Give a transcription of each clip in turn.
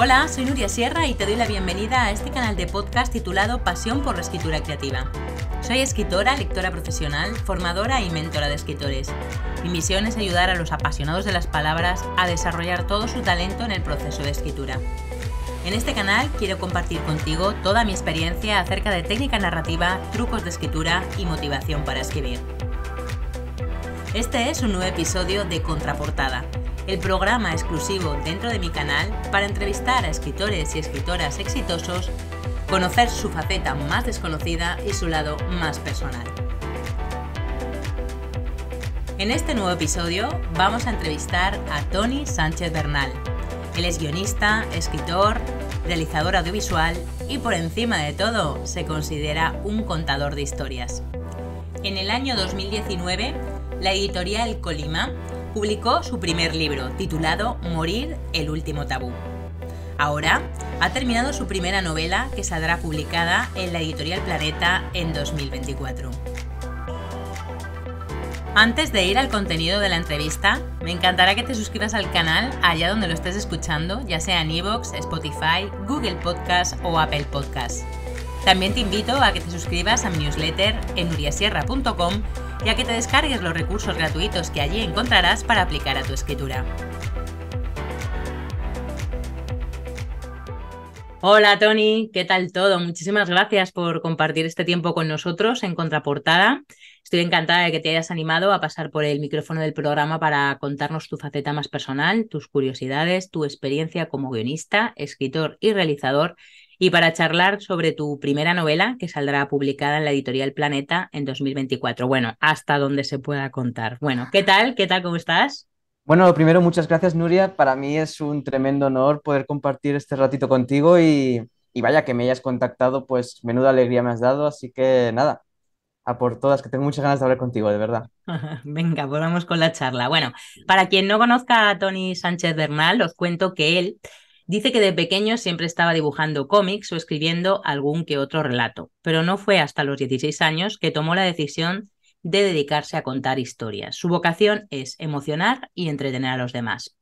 Hola, soy Nuria Sierra y te doy la bienvenida a este canal de podcast titulado Pasión por la Escritura Creativa. Soy escritora, lectora profesional, formadora y mentora de escritores. Mi misión es ayudar a los apasionados de las palabras a desarrollar todo su talento en el proceso de escritura. En este canal quiero compartir contigo toda mi experiencia acerca de técnica narrativa, trucos de escritura y motivación para escribir. Este es un nuevo episodio de Contraportada, el programa exclusivo dentro de mi canal para entrevistar a escritores y escritoras exitosos, conocer su faceta más desconocida y su lado más personal. En este nuevo episodio vamos a entrevistar a Tony Sánchez Bernal. Él es guionista, escritor, realizador audiovisual y por encima de todo se considera un contador de historias. En el año 2019, la editorial Colima publicó su primer libro, titulado Morir, el último tabú. Ahora ha terminado su primera novela que saldrá publicada en la editorial Planeta en 2024. Antes de ir al contenido de la entrevista, me encantará que te suscribas al canal allá donde lo estés escuchando, ya sea en iVoox, Spotify, Google Podcast o Apple Podcast. También te invito a que te suscribas a mi newsletter en uriasierra.com y a que te descargues los recursos gratuitos que allí encontrarás para aplicar a tu escritura. Hola Tony, ¿qué tal todo? Muchísimas gracias por compartir este tiempo con nosotros en Contraportada. Estoy encantada de que te hayas animado a pasar por el micrófono del programa para contarnos tu faceta más personal, tus curiosidades, tu experiencia como guionista, escritor y realizador y para charlar sobre tu primera novela que saldrá publicada en la editorial Planeta en 2024. Bueno, hasta donde se pueda contar. Bueno, ¿qué tal? ¿Qué tal? ¿Cómo estás? Bueno, lo primero, muchas gracias Nuria. Para mí es un tremendo honor poder compartir este ratito contigo y, vaya que me hayas contactado, pues menuda alegría me has dado. Así que nada, a por todas, que tengo muchas ganas de hablar contigo, de verdad. Venga, pues vamos con la charla. Bueno, para quien no conozca a Tony Sánchez Bernal, os cuento que él Dice que de pequeño siempre estaba dibujando cómics o escribiendo algún que otro relato, pero no fue hasta los 16 años que tomó la decisión de dedicarse a contar historias. Su vocación es emocionar y entretener a los demás.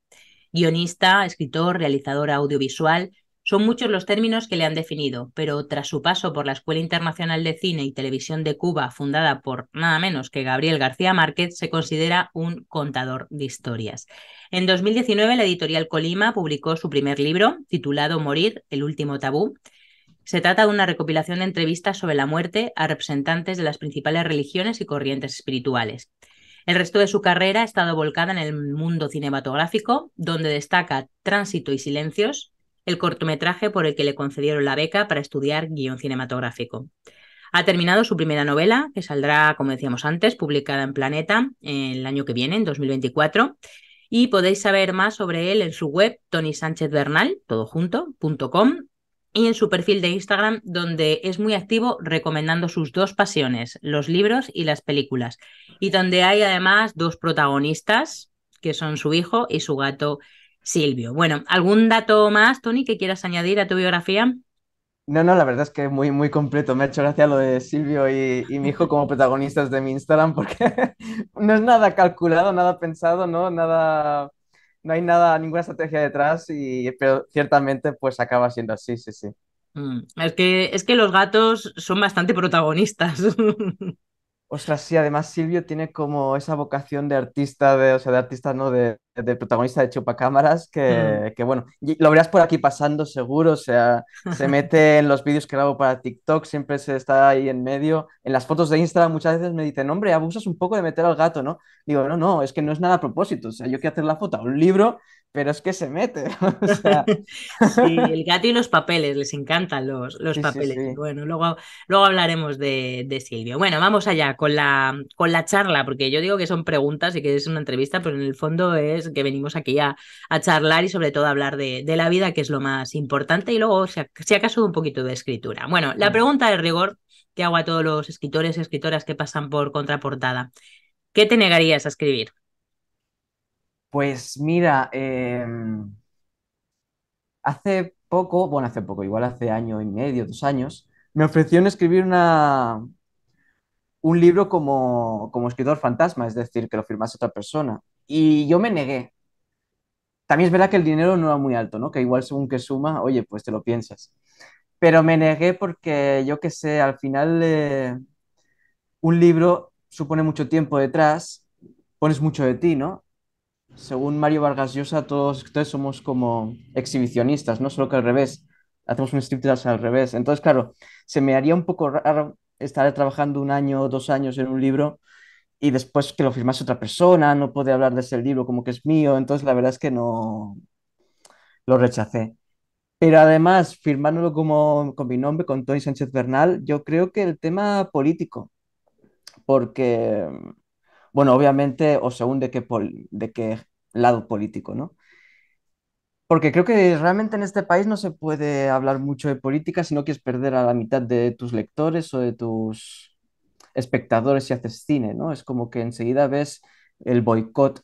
Guionista, escritor, realizador audiovisual, son muchos los términos que le han definido, pero tras su paso por la Escuela Internacional de Cine y Televisión de Cuba, fundada por nada menos que Gabriel García Márquez, se considera un contador de historias. En 2019, la editorial Colima publicó su primer libro, titulado Morir, el último tabú. Se trata de una recopilación de entrevistas sobre la muerte a representantes de las principales religiones y corrientes espirituales. El resto de su carrera ha estado volcada en el mundo cinematográfico, donde destaca Tránsito y Silencios, el cortometraje por el que le concedieron la beca para estudiar guion cinematográfico. Ha terminado su primera novela, que saldrá, como decíamos antes, publicada en Planeta el año que viene, en 2024. Y podéis saber más sobre él en su web, tonysánchezbernal, y en su perfil de Instagram, donde es muy activo recomendando sus dos pasiones, los libros y las películas. Y donde hay además dos protagonistas, que son su hijo y su gato Silvio. Bueno, ¿algún dato más, Tony, que quieras añadir a tu biografía? No, no, la verdad es que muy, muy completo. Me ha hecho gracia lo de Silvio y, mi hijo como protagonistas de mi Instagram porque no es nada calculado, nada pensado, ¿no? Nada, no hay nada, ninguna estrategia detrás, y, pero ciertamente pues acaba siendo así, sí, sí. Mm, es que, es que los gatos son bastante protagonistas. Ostras, sí, además Silvio tiene como esa vocación de artista, de, o sea, de artista, ¿no? De, de protagonista de chupacámaras, que, mm. que bueno, lo verás por aquí pasando seguro, o sea, se mete en los vídeos que grabo para TikTok, siempre se está ahí en medio. En las fotos de Instagram muchas veces me dicen, hombre, abusas un poco de meter al gato, ¿no? Digo, no, no, es que no es nada a propósito, o sea, yo quiero hacer la foto a un libro pero es que se mete. sí, el gato y los papeles, les encantan los, los papeles. Bueno, luego, luego hablaremos de, de, Silvio. Bueno, vamos allá con la, con la charla, porque yo digo que son preguntas y que es una entrevista, pero en el fondo es que venimos aquí a, a charlar y sobre todo a hablar de, de, la vida, que es lo más importante, y luego, si, si acaso, un poquito de escritura. Bueno, la pregunta de rigor que hago a todos los escritores y escritoras que pasan por contraportada. ¿Qué te negarías a escribir? Pues mira, em, hace poco, bueno, hace poco, igual hace año y medio, dos años, me ofrecieron escribir una, un libro como, como escritor fantasma, es decir, que lo firmase otra persona. Y yo me negué. También es verdad que el dinero no era muy alto, ¿no? Que igual según que suma, oye, pues te lo piensas. Pero me negué porque yo qué sé, al final eh, un libro supone mucho tiempo detrás, pones mucho de ti, ¿no? Según Mario Vargas Llosa, todos escritores somos como exhibicionistas, no solo que al revés, hacemos un striptease al revés. Entonces, claro, se me haría un poco raro estar trabajando un año o dos años en un libro y después que lo firmase otra persona, no puede hablar de ese libro como que es mío, entonces la verdad es que no lo rechacé. Pero además, firmándolo como con mi nombre, con Tony Sánchez Bernal, yo creo que el tema político, porque, bueno, obviamente, o según de qué, de qué lado político, ¿no? Porque creo que realmente en este país no se puede hablar mucho de política si no quieres perder a la mitad de tus lectores o de tus espectadores si haces cine, ¿no? Es como que enseguida ves el boicot,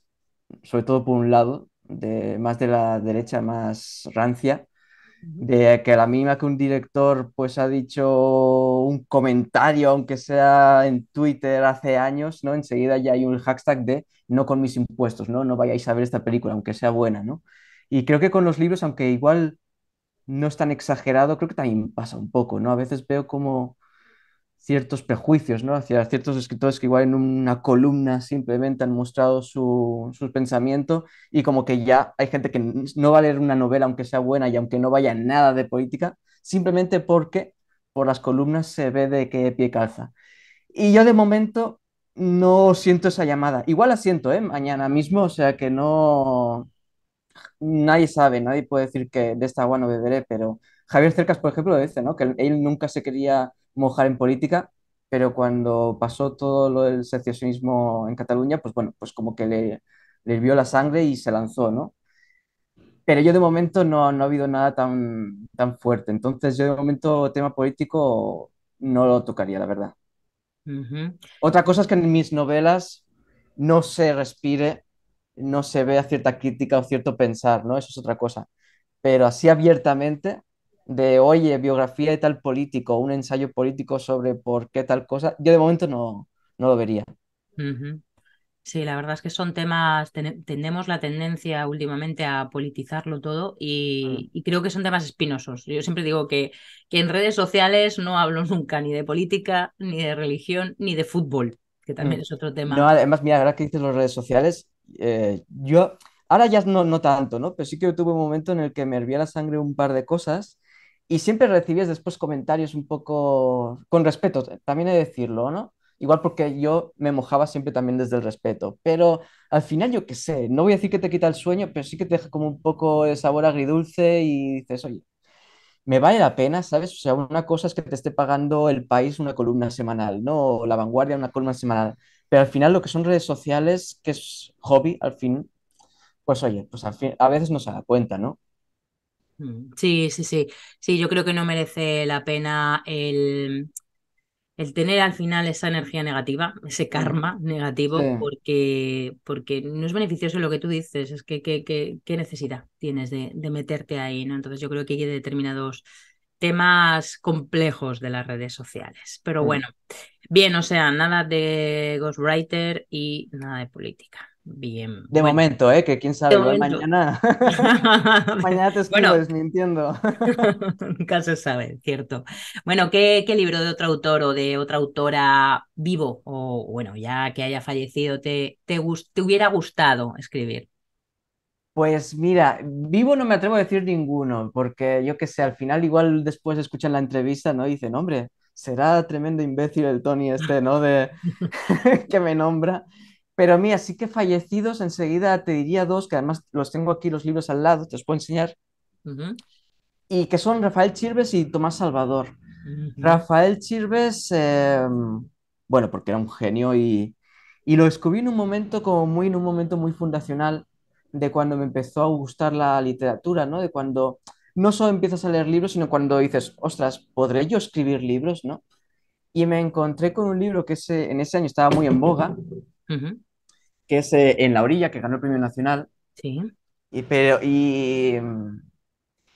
sobre todo por un lado, de más de la derecha, más rancia. De que a la mínima que un director pues ha dicho un comentario, aunque sea en Twitter hace años, ¿no? Enseguida ya hay un hashtag de no con mis impuestos, ¿no? No vayáis a ver esta película, aunque sea buena, ¿no? Y creo que con los libros, aunque igual no es tan exagerado, creo que también pasa un poco, ¿no? A veces veo como ciertos prejuicios, ¿no? Hacia ciertos escritores que igual en una columna simplemente han mostrado su, su pensamiento y como que ya hay gente que no va a leer una novela aunque sea buena y aunque no vaya nada de política, simplemente porque por las columnas se ve de qué pie calza. Y yo de momento no siento esa llamada. Igual la siento, ¿eh? Mañana mismo, o sea que no, nadie sabe, nadie puede decir que de esta agua no beberé, pero Javier Cercas, por ejemplo, dice, ¿no? Que él nunca se quería mojar en política, pero cuando pasó todo lo del secesionismo en Cataluña, pues bueno, pues como que le, le hirvió la sangre y se lanzó, ¿no? Pero yo de momento no, no ha habido nada tan, tan fuerte, entonces yo de momento tema político no lo tocaría, la verdad. Ujú. Otra cosa es que en mis novelas no se respire, no se vea cierta crítica o cierto pensar, ¿no? Eso es otra cosa. Pero así abiertamente, de, oye, biografía de tal político, un ensayo político sobre por qué tal cosa, yo de momento no, no lo vería. Sí, la verdad es que son temas, ten- tenemos la tendencia últimamente a politizarlo todo Mm, y, y creo que son temas espinosos. Yo siempre digo que, que en redes sociales no hablo nunca ni de política, ni de religión, ni de fútbol, que mm. también es otro No, tema. además, mira, ahora que dices las redes sociales, eh, yo, ahora ya no, no tanto, ¿no? Pero sí que tuve un momento en el que me hervía la sangre un par de cosas y siempre recibías después comentarios un poco con respeto, también he de decirlo, ¿no? Igual porque yo me mojaba siempre también desde el respeto, pero al final yo qué sé, no voy a decir que te quita el sueño, pero sí que te deja como un poco de sabor agridulce y dices, oye, me vale la pena, ¿sabes? O sea, una cosa es que te esté pagando El País una columna semanal, ¿no? O La Vanguardia una columna semanal. Pero al final lo que son redes sociales, que es hobby, al fin, pues oye, pues al fin, a veces no se da cuenta, ¿no? Mm, Sí, sí, sí. Sí, yo creo que no merece la pena el, el tener al final esa energía negativa, ese Mm, karma Sí. negativo, porque, porque no es beneficioso lo que tú dices, es que qué que, qué necesidad tienes de, de meterte ahí, ¿no? Entonces yo creo que hay determinados temas complejos de las redes sociales. Pero mm. bueno, bien, o sea, nada de ghostwriter y nada de política. Bien, De bueno, momento, ¿eh? Que quién sabe, mañana, mañana te escribo Bueno, desmintiendo. Nunca se sabe, cierto. Bueno, ¿qué, qué libro de otro autor o de otra autora vivo o bueno, ya que haya fallecido te, te, te hubiera gustado escribir? Pues mira, vivo no me atrevo a decir ninguno, porque yo qué sé, al final igual después escuchan la entrevista, ¿no? Y dicen, hombre, será tremendo imbécil el Tony este, ¿no? De que me nombra. Pero mira, sí que fallecidos, enseguida te diría dos, que además los tengo aquí los libros al lado, te los puedo enseñar, y que son Rafael Chirves y Tomás Salvador. Rafael Chirves, eh, bueno, porque era un genio y, y lo descubrí en un momento como muy, en un momento muy fundacional de cuando me empezó a gustar la literatura, ¿no? De cuando no solo empiezas a leer libros, sino cuando dices, ostras, ¿podré yo escribir libros, no? Y me encontré con un libro que ese- en ese año estaba muy en boga, que es eh, En la orilla, que ganó el Premio Nacional. Sí. Y, pero, y,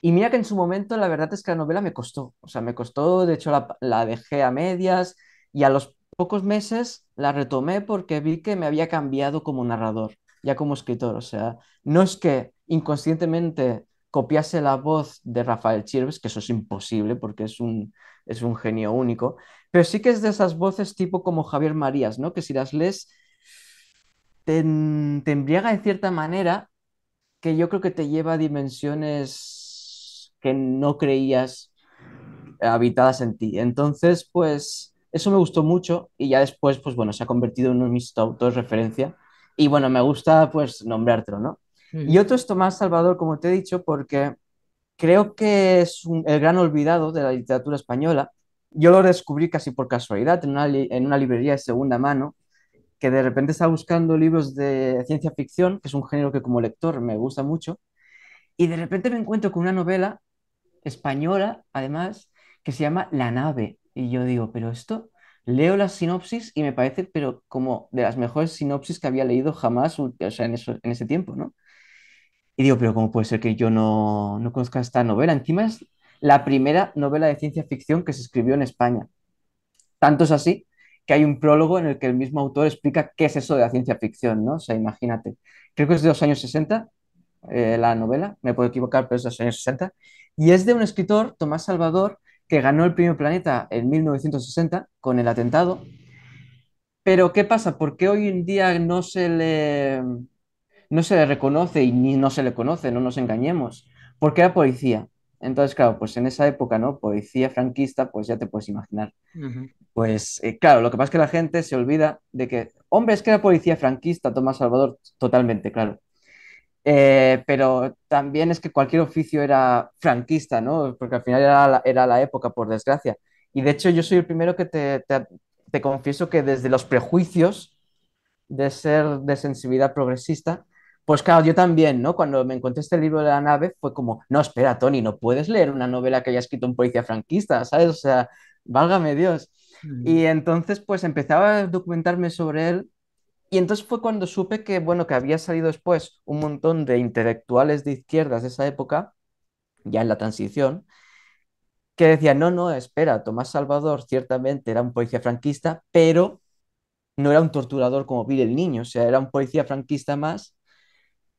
y mira que en su momento la verdad es que la novela me costó. O sea, me costó, de hecho la, la dejé a medias y a los pocos meses la retomé porque vi que me había cambiado como narrador. ya como escritor. O sea, no es que inconscientemente copiase la voz de Rafael Chirves, que eso es imposible porque es un, es un genio único, pero sí que es de esas voces tipo como Javier Marías, ¿no? Que si las lees te, te embriaga de cierta manera que yo creo que te lleva a dimensiones que no creías habitadas en ti. Entonces, pues eso me gustó mucho y ya después, pues bueno, se ha convertido en uno de mis autores referencia y bueno, me gusta pues nombrártelo, ¿no? Y otro es Tomás Salvador, como te he dicho, porque creo que es un, el gran olvidado de la literatura española. Yo lo descubrí casi por casualidad en una, en una librería de segunda mano, que de repente estaba buscando libros de ciencia ficción, que es un género que como lector me gusta mucho, y de repente me encuentro con una novela española, además, que se llama La nave. Y yo digo, pero esto, leo la sinopsis y me parece, pero como de las mejores sinopsis que había leído jamás, o sea, en, eso, en ese tiempo, ¿no? Y digo, pero ¿cómo puede ser que yo no, no conozca esta novela? Encima es la primera novela de ciencia ficción que se escribió en España. Tanto es así que hay un prólogo en el que el mismo autor explica qué es eso de la ciencia ficción, ¿no? O sea, imagínate. Creo que es de los años 60, eh, la novela, me puedo equivocar, pero es de los años 60. Y es de un escritor, Tomás Salvador, que ganó el Premio Planeta en 1960 con el atentado. Pero ¿qué pasa? ¿Por qué hoy en día no se le, no se le reconoce y ni no se le conoce? No nos engañemos. Porque era policía. Entonces, claro, pues en esa época, ¿no? Policía franquista, pues ya te puedes imaginar. Pues eh, claro, lo que pasa es que la gente se olvida de que, hombre, es que era policía franquista, Tomás Salvador, totalmente, claro. Eh, pero también es que cualquier oficio era franquista, ¿no? Porque al final era la, era la época, por desgracia. Y de hecho yo soy el primero que te, te, te confieso que desde los prejuicios de ser de sensibilidad progresista, pues claro, yo también, ¿no? Cuando me encontré este libro de la nave fue como, no, espera, Tony, no puedes leer una novela que haya escrito un policía franquista, ¿sabes? O sea, válgame Dios. Mm. Y entonces pues empezaba a documentarme sobre él y entonces fue cuando supe que, bueno, que había salido después un montón de intelectuales de izquierdas de esa época, ya en la transición, que decían, no, no, espera, Tomás Salvador ciertamente era un policía franquista, pero no era un torturador como pide el Niño, o sea, era un policía franquista más,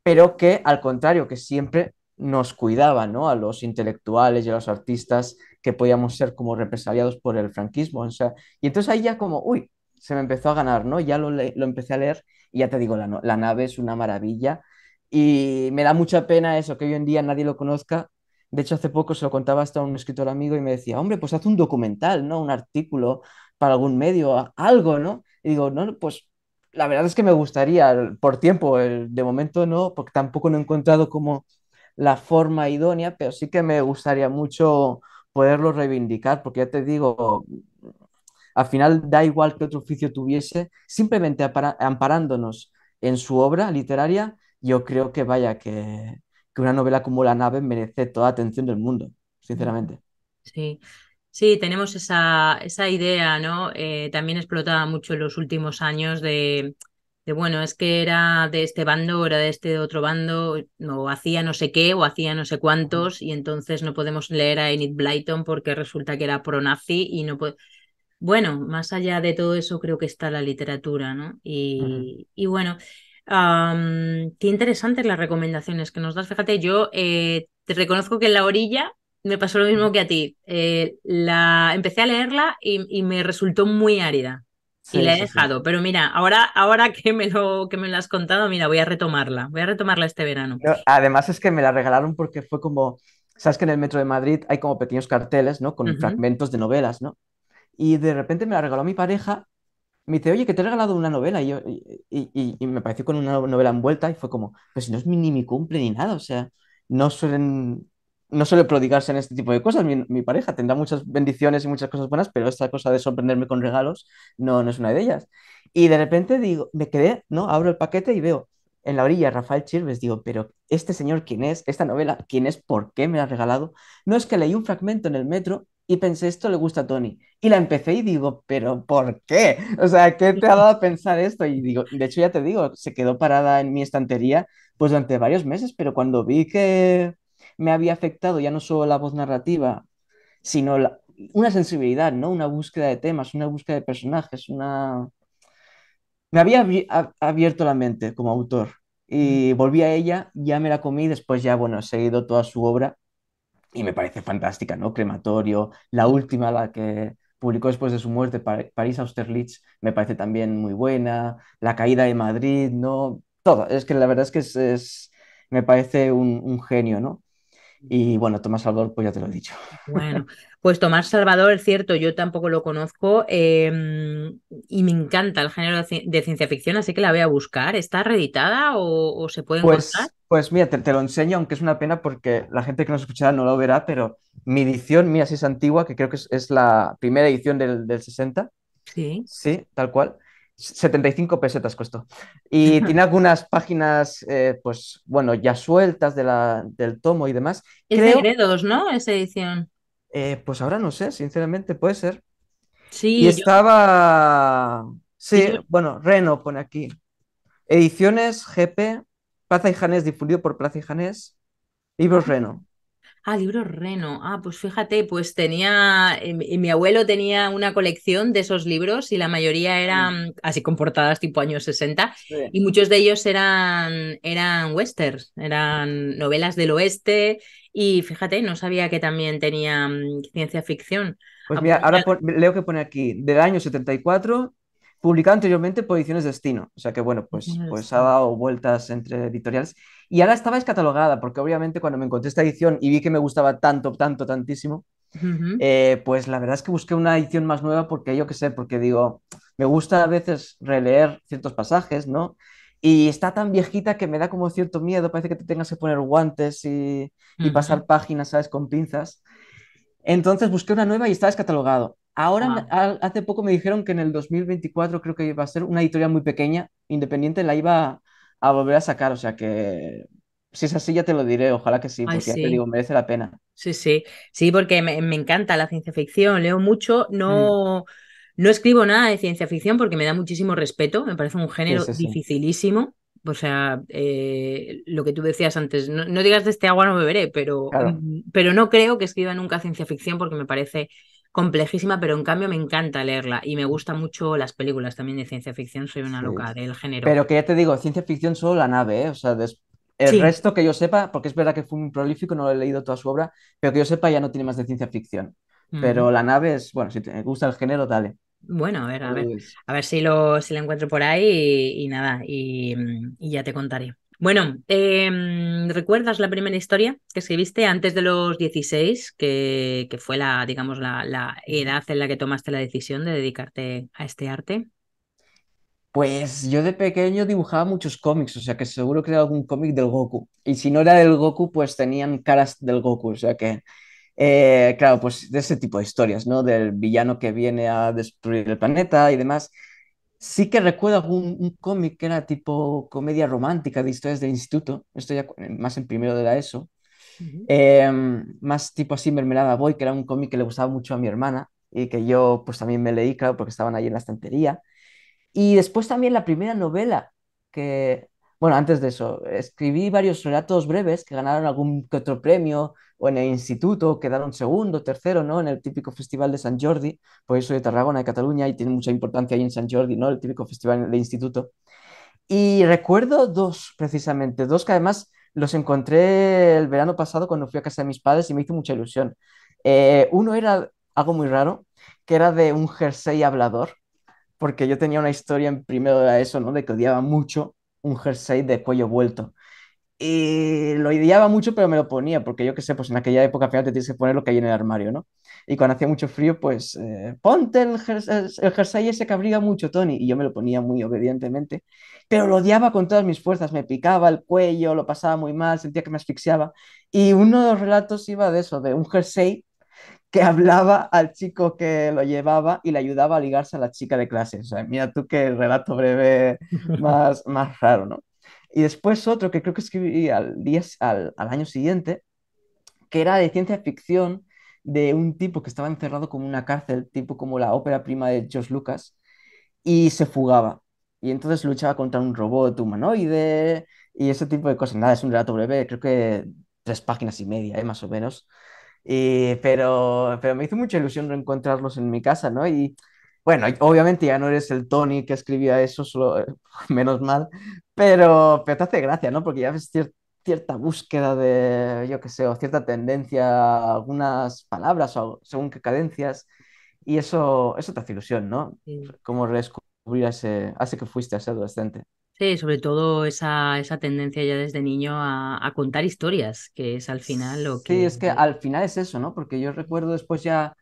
pero que al contrario, que siempre nos cuidaba, ¿no? A los intelectuales y a los artistas que podíamos ser como represaliados por el franquismo, o sea, y entonces ahí ya como, uy, se me empezó a ganar, ¿no? Ya lo, lo empecé a leer y ya te digo, la, la, nave es una maravilla y me da mucha pena eso, que hoy en día nadie lo conozca. De hecho, hace poco se lo contaba hasta un escritor amigo y me decía, hombre, pues haz un documental, ¿no? Un artículo para algún medio, algo, ¿no? Y digo, no, pues la verdad es que me gustaría, por tiempo, de momento no, porque tampoco no he encontrado como la forma idónea, pero sí que me gustaría mucho poderlo reivindicar, porque ya te digo, al final da igual que otro oficio tuviese, simplemente amparándonos en su obra literaria, yo creo que vaya, que, que una novela como La nave merece toda atención del mundo, sinceramente. Sí, Sí, tenemos esa, esa idea, ¿no? Eh, también explotada mucho en los últimos años de, de, bueno, es que era de este bando, era de este otro bando, o hacía no sé qué, o hacía no sé cuántos, y entonces no podemos leer a Enid Blyton porque resulta que era pro-nazi y no puede... Bueno, más allá de todo eso creo que está la literatura, ¿no? Y, y bueno, qué interesantes las recomendaciones que nos das. Fíjate, yo eh, te reconozco que en la orilla me pasó lo mismo que a ti. Eh, la, empecé a leerla y, me resultó muy árida. y la he dejado. Pero mira, ahora, ahora que, me lo, que me lo has contado, mira, voy a retomarla. Voy a retomarla este verano. además es que me la regalaron porque fue como, sabes que en el metro de Madrid hay como pequeños carteles, ¿no? Con fragmentos de novelas, ¿no? Y de repente me la regaló mi pareja, me dice, oye, que te he regalado una novela. Y, yo, y, me pareció con una novela envuelta y fue como, pues si no es ni mi cumple ni nada, o sea, no suelen, no suele prodigarse en este tipo de cosas. Mi, pareja tendrá muchas bendiciones y muchas cosas buenas, pero esta cosa de sorprenderme con regalos no, no es una de ellas. Y de repente digo, me quedé, ¿no? Abro el paquete y veo en la orilla Rafael Chirves, digo, pero este señor, ¿quién es? Esta novela, ¿quién es? ¿Por qué me la ha regalado? No es que leí un fragmento en el metro y pensé, esto le gusta a Tony. Y la empecé y digo, pero ¿por qué? O sea, ¿qué te ha dado a pensar esto? Y digo, de hecho ya te digo, se quedó parada en mi estantería pues durante varios meses, pero cuando vi que me había afectado ya no solo la voz narrativa, sino una sensibilidad, ¿no? Una búsqueda de temas, una búsqueda de personajes, una... Me había abierto la mente como autor. y volví a ella, ya me la comí, después ya, bueno, he seguido toda su obra y me parece fantástica, ¿no? Crematorio, la última, la que publicó después de su muerte, París Austerlitz, me parece también muy buena, La caída de Madrid, ¿no? Todo, es que la verdad es que es, me parece un, un genio, ¿no? Y bueno, Tomás Salvador, pues ya te lo he dicho. Bueno, pues Tomás Salvador, es cierto, yo tampoco lo conozco em, y me encanta el género de ciencia ficción, así que la voy a buscar. ¿Está reeditada o, se puede pues, encontrar? Pues mira, te, lo enseño, aunque es una pena porque la gente que nos escuchará no lo verá, pero mi edición, mía sí es antigua, que creo que es, la primera edición del, del 60. Sí. Sí, tal cual. 75 pesetas costó. Y tiene algunas páginas, eh, pues bueno, ya sueltas de la, del tomo y demás. Es de Gredos, ¿no? Esa edición. Eh, pues ahora no sé, sinceramente, puede ser. Sí. Y estaba. Sí, bueno, Reno pone aquí. Ediciones GP, Plaza y Janés, difundido por Plaza y Janés. Libros. Reno. Ah, libro Reno. Ah, pues fíjate, pues tenía, mi abuelo tenía una colección de esos libros y la mayoría eran así con portadas tipo años 60 y muchos de ellos eran, eran westerns, eran novelas del oeste y fíjate, no sabía que también tenía mm, ciencia ficción. Pues ah, mira, pues ahora leo que pone aquí, del año 74 publicado anteriormente por Ediciones Destino. O sea que, bueno, pues, pues ha dado vueltas entre editoriales. Y ahora estaba descatalogada, porque obviamente cuando me encontré esta edición y vi que me gustaba tanto, tanto, tantísimo, eh, pues la verdad es que busqué una edición más nueva porque yo qué sé, porque digo, me gusta a veces releer ciertos pasajes, ¿no? Y está tan viejita que me da como cierto miedo, parece que te tengas que poner guantes y, y pasar páginas, ¿sabes? Con pinzas. Entonces busqué una nueva y está descatalogado. Ahora, hace poco me dijeron que en el 2024 creo que iba a ser una editorial muy pequeña, independiente, la iba a volver a sacar. O sea que si es así ya te lo diré, ojalá que sí, porque ya te digo, merece la pena. Sí, sí, sí, porque me, encanta la ciencia ficción, leo mucho, no, mm. no escribo nada de ciencia ficción porque me da muchísimo respeto, me parece un género dificilísimo. O sea, eh, lo que tú decías antes, no, digas de este agua no beberé, pero, mm, pero no creo que escriba nunca ciencia ficción porque me parece complejísima, pero en cambio me encanta leerla y me gustan mucho las películas también de ciencia ficción, soy una loca del género. Pero que ya te digo, ciencia ficción solo la nave, ¿eh? o sea, el resto que yo sepa, porque es verdad que fue muy prolífico, no lo he leído toda su obra, pero que yo sepa ya no tiene más de ciencia ficción. Pero la nave es, bueno, si te gusta el género, dale. Bueno, a ver, a ver, pues a ver si lo, si lo encuentro por ahí y, nada, y ya te contaré. Bueno, em, ¿recuerdas la primera historia que escribiste antes de los 16, que, que fue la, digamos, la, la, edad en la que tomaste la decisión de dedicarte a este arte? Pues yo de pequeño dibujaba muchos cómics, o sea que seguro que era algún cómic del Goku. Y si no era del Goku, pues tenían caras del Goku, o sea que, eh, claro, pues de ese tipo de historias, ¿no? Del villano que viene a destruir el planeta y demás. Sí que recuerdo un cómic que era tipo comedia romántica de historias del instituto, esto ya más en primero de la ESO, em, más tipo así Mermelada Boy, que era un cómic que le gustaba mucho a mi hermana y que yo pues también me leí, claro, porque estaban ahí en la estantería. Y después también la primera novela que, bueno, antes de eso, escribí varios relatos breves que ganaron algún que otro premio o en el instituto quedaron segundo, tercero, ¿no? En el típico festival de San Jordi, porque soy de Tarragona, de Cataluña, y tiene mucha importancia ahí en San Jordi, ¿no? El típico festival de instituto. Y recuerdo dos, precisamente, dos que además los encontré el verano pasado cuando fui a casa de mis padres y me hizo mucha ilusión. Eh, uno era algo muy raro, que era de un jersey hablador, porque yo tenía una historia en primero de eso, ¿no? De que odiaba mucho un jersey de cuello vuelto. Y lo ideaba mucho, pero me lo ponía, porque yo qué sé, pues en aquella época al final te tienes que poner lo que hay en el armario, ¿no? Y cuando hacía mucho frío, pues eh, ponte el, el, jersey ese que abriga mucho, Tony. Y yo me lo ponía muy obedientemente, pero lo odiaba con todas mis fuerzas, me picaba el cuello, lo pasaba muy mal, sentía que me asfixiaba. Y uno de los relatos iba de eso, de un jersey que hablaba al chico que lo llevaba y le ayudaba a ligarse a la chica de clase. O sea, mira tú qué relato breve más, más raro, ¿no? Y después otro que creo que escribí al, día, al, al año siguiente, que era de ciencia ficción, de un tipo que estaba encerrado como una cárcel, tipo como la ópera prima de George Lucas, y se fugaba. Y entonces luchaba contra un robot humanoide y ese tipo de cosas. Nada, es un relato breve, creo que tres páginas y media, ¿eh? más o menos. Pero, pero me hizo mucha ilusión reencontrarlos en mi casa, ¿no? Y bueno, obviamente ya no eres el Tony que escribía eso, solo, menos mal, Pero, pero te hace gracia, ¿no? Porque ya ves cier- cierta búsqueda de, yo qué sé, o cierta tendencia a algunas palabras o según qué cadencias, y eso, eso te hace ilusión, ¿no? Sí. Como redescubrir a ese, a ese que fuiste, a ese adolescente. Sí, sobre todo esa, esa tendencia ya desde niño a, a contar historias, que es al final lo Sí, que... es que al final es eso, ¿no? Porque yo recuerdo después ya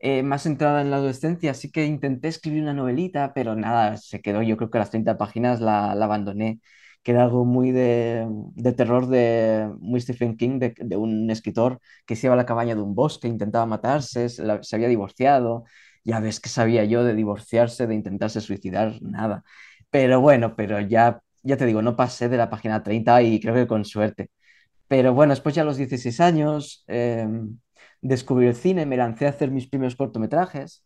eh, más entrada en la adolescencia, así que intenté escribir una novelita, pero nada, se quedó, yo creo que las 30 páginas la, la abandoné, que era algo muy de, de terror de muy Stephen King, de, de un escritor que se iba a la cabaña de un bosque, intentaba matarse, se, la- se había divorciado, ya ves que sabía yo de divorciarse, de intentarse suicidar, nada. Pero bueno, pero ya, ya te digo, no pasé de la página 30 y creo que con suerte. Pero bueno, después ya a los 16 años eh, descubrí el cine, me lancé a hacer mis primeros cortometrajes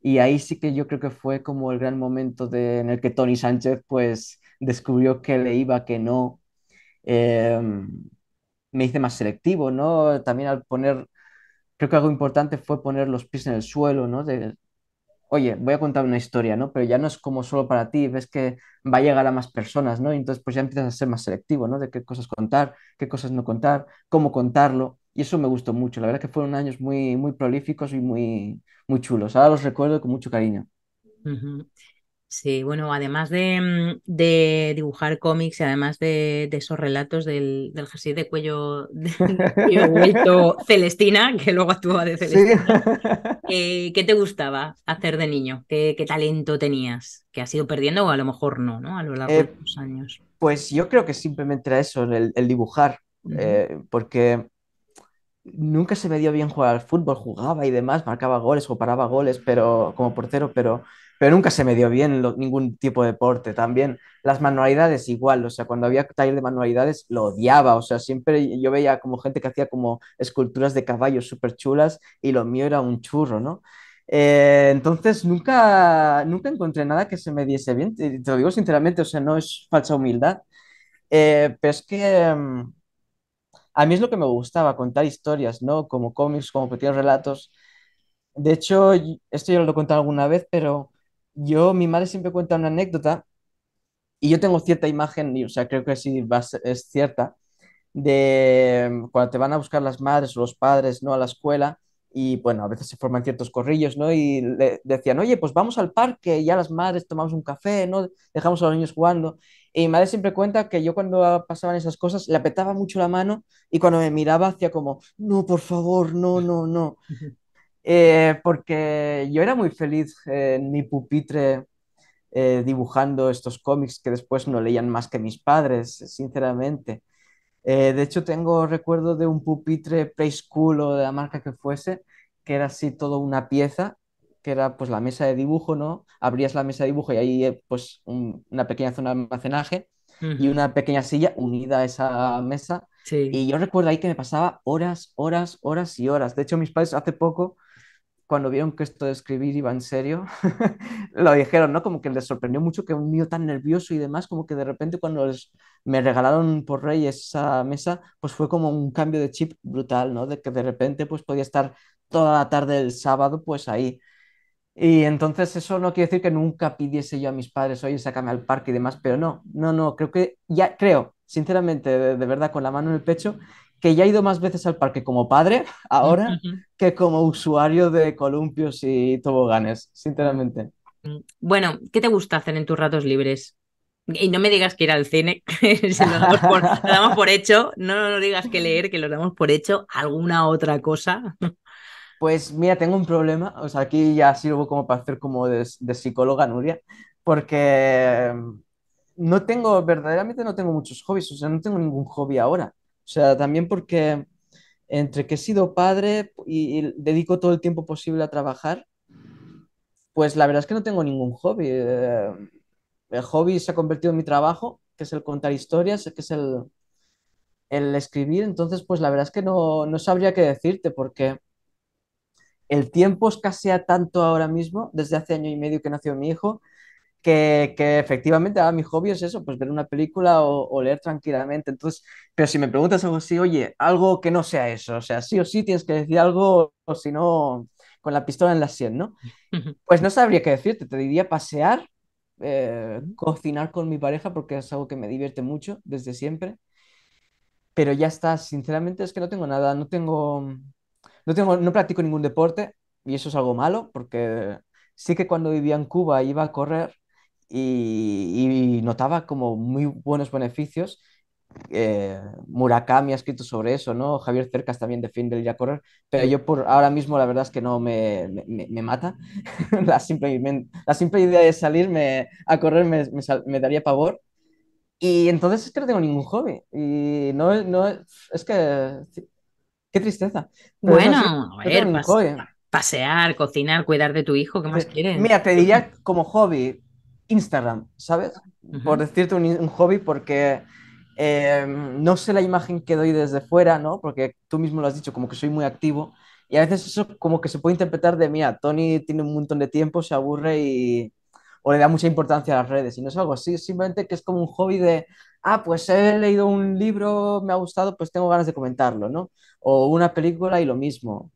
y ahí sí que yo creo que fue como el gran momento de, en el que Tony Sánchez pues descubrió que le iba, que no. Eh, me hice más selectivo, ¿no? También al poner, creo que algo importante fue poner los pies en el suelo, ¿no? De, oye, voy a contar una historia, ¿no? Pero ya no es como solo para ti, ves que va a llegar a más personas, ¿no? Y entonces pues ya empiezas a ser más selectivo, ¿no? De qué cosas contar, qué cosas no contar, cómo contarlo. Y eso me gustó mucho. La verdad que fueron años muy, muy prolíficos y muy, muy chulos. Ahora los recuerdo con mucho cariño. Sí, bueno, además de, mm, de dibujar cómics y además de, de esos relatos del, del jersey de cuello, de, cuello vuelto Celestina, que luego actuaba de Sí. Celestina, eh, ¿qué te gustaba hacer de niño? ¿Qué, qué talento tenías? Que has ido perdiendo o a lo mejor no, ¿no? A lo largo de Eh, los años. pues yo creo que simplemente era eso, el, el dibujar, eh, porque Nunca se me dio bien jugar al fútbol, jugaba y demás, marcaba goles o paraba goles, pero como portero, pero, pero nunca se me dio bien ningún tipo de deporte. También las manualidades igual, o sea, cuando había taller de manualidades lo odiaba, o sea, siempre yo veía como gente que hacía como esculturas de caballos súper chulas y lo mío era un churro, ¿no? Eh, entonces nunca, nunca encontré nada que se me diese bien, te, lo digo sinceramente, o sea, no es falsa humildad, eh, pero es que... a mí es lo que me gustaba, contar historias, ¿no? Como cómics, como pequeños relatos. De hecho, esto ya lo he contado alguna vez, pero yo, mi madre siempre cuenta una anécdota y yo tengo cierta imagen, y, o sea, creo que sí es cierta, de mm, cuando te van a buscar las madres o los padres, ¿no? A la escuela y, bueno, a veces se forman ciertos corrillos, ¿no? Y le decían, oye, pues vamos al parque ya las madres tomamos un café, ¿no? Dejamos a los niños jugando. Y mi madre siempre cuenta que yo cuando pasaban esas cosas le apretaba mucho la mano y cuando me miraba hacía como, no, por favor, no, no, no. Eh, porque yo era muy feliz eh, en mi pupitre eh, dibujando estos cómics que después no leían más que mis padres, sinceramente. Eh, de hecho, tengo recuerdo de un pupitre preschool o de la marca que fuese, que era así todo una pieza, que era pues la mesa de dibujo, ¿no? Abrías la mesa de dibujo y ahí eh, pues un- una pequeña zona de almacenaje y ujú, una pequeña silla unida a esa mesa. Sí. Y yo recuerdo ahí que me pasaba horas, horas, horas y horas. De hecho, mis padres hace poco cuando vieron que esto de escribir iba en serio, lo dijeron, ¿no? Como que les sorprendió mucho que un niño tan nervioso y demás, como que de repente cuando les, me regalaron por Reyes esa mesa, pues fue como un cambio de chip brutal, ¿no? De que de repente pues podía estar toda la tarde del sábado pues ahí. Y entonces eso no quiere decir que nunca pidiese yo a mis padres, oye, sácame al parque y demás, pero no, no, no, creo que ya, creo, sinceramente, de, de verdad, con la mano en el pecho, que ya he ido más veces al parque como padre ahora que como usuario de columpios y toboganes, sinceramente. Bueno, ¿qué te gusta hacer en tus ratos libres? Y no me digas que ir al cine, se lo damos por, lo damos por hecho. No, no digas que leer, que lo damos por hecho. ¿Alguna otra cosa? Pues mira, tengo un problema, o sea, aquí ya sirvo como para hacer como de, de psicóloga, Nuria, porque no tengo, verdaderamente no tengo muchos hobbies, o sea, no tengo ningún hobby ahora. O sea, también porque entre que he sido padre y, y dedico todo el tiempo posible a trabajar, pues la verdad es que no tengo ningún hobby. Eh, el hobby se ha convertido en mi trabajo, que es el contar historias, que es el, el escribir. Entonces, pues la verdad es que no, no sabría qué decirte, porque el tiempo escasea tanto ahora mismo, desde hace año y medio que nació mi hijo, que, que efectivamente ahora mi hobby es eso, pues ver una película o, o leer tranquilamente. Entonces, pero si me preguntas algo así, oye, algo que no sea eso, o sea, sí o sí tienes que decir algo, o si no, con la pistola en la sien, ¿no? Pues no sabría qué decirte, te diría pasear, eh, cocinar con mi pareja porque es algo que me divierte mucho desde siempre. Pero ya está, sinceramente es que no tengo nada, no tengo, no tengo, no practico ningún deporte y eso es algo malo porque sí que cuando vivía en Cuba iba a correr y, notaba como muy buenos beneficios eh, Murakami ha escrito sobre eso, ¿no? Javier Cercas también defiende el ir a correr, pero yo por ahora mismo la verdad es que no me, me, me mata. la, simple, la simple idea de salirme a correr me, me, daría pavor. Y entonces es que no tengo ningún hobby. Y no, no es que... Qué tristeza. bueno, a ver, pasear, cocinar, cuidar de tu hijo, ¿qué más quieres? Mira, te diría como hobby Instagram, ¿sabes? Por decirte un, un hobby porque eh, no sé la imagen que doy desde fuera, ¿no? Porque tú mismo lo has dicho, como que soy muy activo. Y a veces eso como que se puede interpretar de, mira, Tony tiene un montón de tiempo, se aburre y... o le da mucha importancia a las redes. Y no es algo así, simplemente que es como un hobby de, ah, pues he leído un libro, me ha gustado, pues tengo ganas de comentarlo, ¿no? O una película y lo mismo.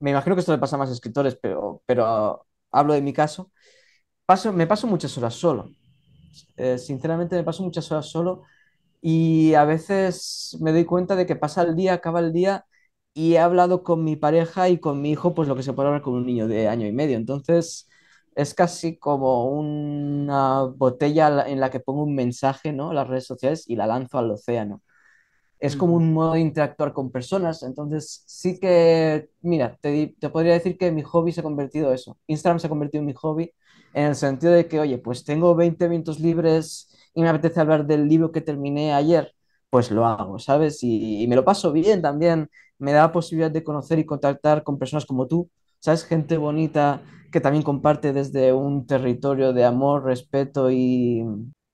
Me imagino que esto le pasa a más escritores, pero, pero hablo de mi caso. Paso, me paso muchas horas solo. Eh, sinceramente me paso muchas horas solo y a veces me doy cuenta de que pasa el día, acaba el día y he hablado con mi pareja y con mi hijo, pues lo que se puede hablar con un niño de año y medio. Entonces es casi como una botella en la que pongo un mensaje, ¿no? Las redes sociales y la lanzo al océano. Es como un modo de interactuar con personas. Entonces sí que, mira, te, te podría decir que mi hobby se ha convertido en eso. Instagram se ha convertido en mi hobby en el sentido de que, oye, pues tengo 20 minutos libres y me apetece hablar del libro que terminé ayer, pues lo hago, ¿sabes? Y, me lo paso bien también. Me da la posibilidad de conocer y contactar con personas como tú, ¿sabes? Gente bonita que también comparte desde un territorio de amor, respeto y,